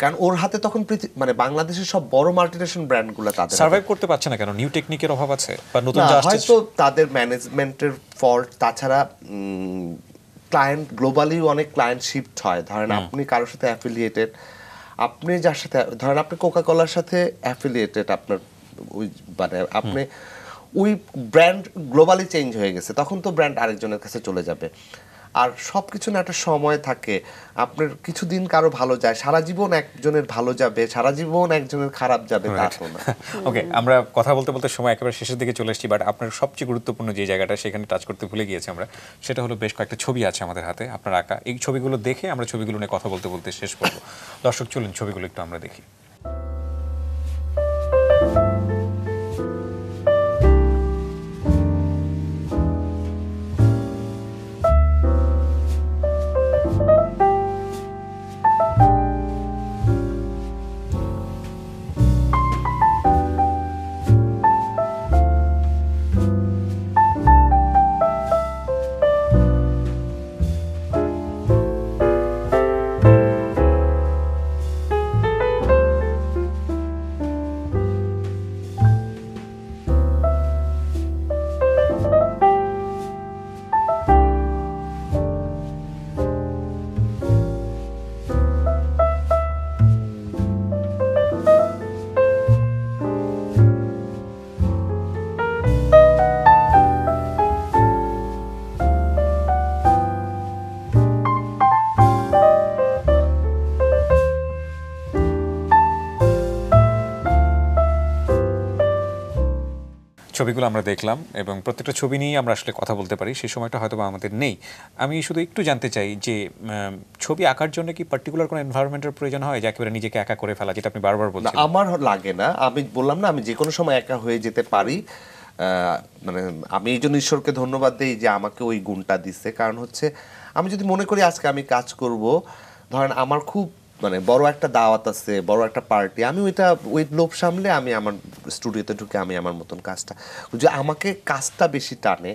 কারণ ওর হাতে তখন মানে বাংলাদেশের সব বড় মাল্টিনেশন ব্র্যান্ডগুলো তাদের সার্ভাইভ করতে পারছে না কেন? নিউ টেকনিকের অভাব আছে? বা নতুন হয়তো তাদের ম্যানেজমেন্টের ফল্ট তাছাড়া ক্লায়েন্ট গ্লোবালি অনেক ক্লায়েন্ট শিফট হয়। ধরেন আপনি কারোর সাথে অ্যাফিলিয়েটেড আপনি যার সাথে ধরেন আপনি কোকা কোলার সাথে অ্যাফিলিয়েটেড আপনার ওই মানে আপনি ওই ব্র্যান্ড গ্লোবালি চেঞ্জ হয়ে গেছে তখন তো ব্র্যান্ড আরেকজনের কাছে চলে যাবে। আর সব কিছু না একটা সময় থাকে আপনার কিছুদিন কারও ভালো যায় সারা জীবন একজনের ভালো যাবে সারা জীবন একজনের খারাপ যাবে ওকে আমরা কথা বলতে বলতে সময় একেবারে শেষের দিকে চলে এসেছি বাট আপনার সবচেয়ে গুরুত্বপূর্ণ যে জায়গাটা সেখানে টাচ করতে ভুলে গিয়েছি আমরা সেটা হলো বেশ কয়েকটা ছবি আছে আমাদের হাতে আপনার আঁকা। এই ছবিগুলো দেখে আমরা ছবিগুলো নিয়ে কথা বলতে বলতে শেষ করব। দর্শক চলুন ছবিগুলো একটু আমরা দেখি। ছবিগুলো আমরা দেখলাম এবং প্রত্যেকটা ছবি নিয়েই আমরা আসলে কথা বলতে পারি সেই সময়টা হয়তো বা আমাদের নেই। আমি শুধু একটু জানতে চাই যে ছবি আঁকার জন্য কি পার্টিকুলার কোনো এনভায়রনমেন্টের প্রয়োজন হয় যে একেবারে নিজেকে একা করে ফেলা যেটা আপনি বারবার বলছেন আমার লাগে না। আমি বললাম না আমি যে কোনো সময় একা হয়ে যেতে পারি। মানে আমি এই জন্য ঈশ্বরকে ধন্যবাদ দিই যে আমাকে ওই গুণটা দিচ্ছে কারণ হচ্ছে আমি যদি মনে করি আজকে আমি কাজ করব ধরেন আমার খুব মানে বড় একটা দাওয়াত আছে, বড় একটা পার্টি আমি ওইটা ওই লোভ সামলে আমি আমার স্টুডিওতে ঢুকে আমি আমার মতন কাজটা যে আমাকে কাজটা বেশি টানে,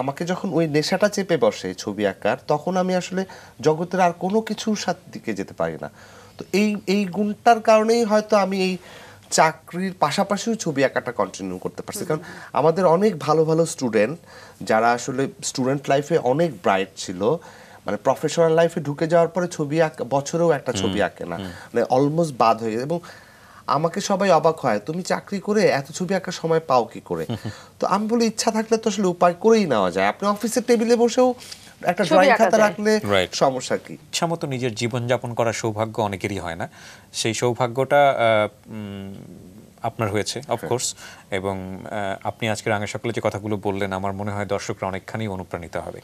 আমাকে যখন ওই নেশাটা চেপে বসে ছবি আঁকার, তখন আমি আসলে জগতের আর কোনো কিছুর সাথে দিকে যেতে পারি না। তো এই এই গুণটার কারণেই হয়তো আমি এই চাকরির পাশাপাশিও ছবি আঁকাটা কন্টিনিউ করতে পারছি। কারণ আমাদের অনেক ভালো ভালো স্টুডেন্ট যারা আসলে স্টুডেন্ট লাইফে অনেক ব্রাইট ছিল মানে প্রফেশনাল লাইফে ঢুকে যাওয়ার পরে ছবি আঁকা বছরেও একটা ছবি আঁকে না। মানে অলমোস্ট বাদ হয়ে এবং আমাকে সবাই অবাক হয় তুমি চাকরি করে এত ছবি আঁকার সময় পাও কি করে? তো আমি বলি ইচ্ছা থাকলে তো আসলে উপায় করেই নেওয়া যায়। আপনি অফিসের টেবিলে বসেও একটা ড্রয়িং খাতা রাখলে সমস্যা কি? ইচ্ছামতো নিজের জীবনযাপন করার সৌভাগ্য অনেকেরই হয় না। সেই সৌভাগ্যটা আপনার হয়েছে অফকোর্স এবং আপনি আজকে রাঙা সকলে যে কথাগুলো বললেন আমার মনে হয় দর্শকরা অনেকখানি অনুপ্রাণিত হবে।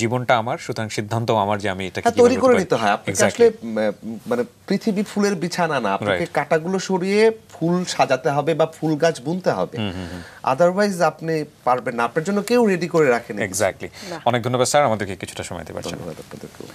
জীবনটা আমার সুতরাং সিদ্ধান্ত আমার যে আমি এটাকে হ্যাঁ তৈরি করে নিতে হয়। আপনাকে আসলে মানে পৃথিবী ফুলের বিছানা না আপনাকে কাঁটাগুলো কাটাগুলো সরিয়ে ফুল সাজাতে হবে বা ফুল গাছ বুনতে হবে। আদারওয়াইজ আপনি পারবেন না আপনার জন্য কেউ রেডি করে রাখেন। এক্স্যাক্টলি অনেক ধন্যবাদ স্যার। আমাদেরকে কিছুটা সময় দিতে পারছেন ধন্যবাদ আপনাদেরকেও।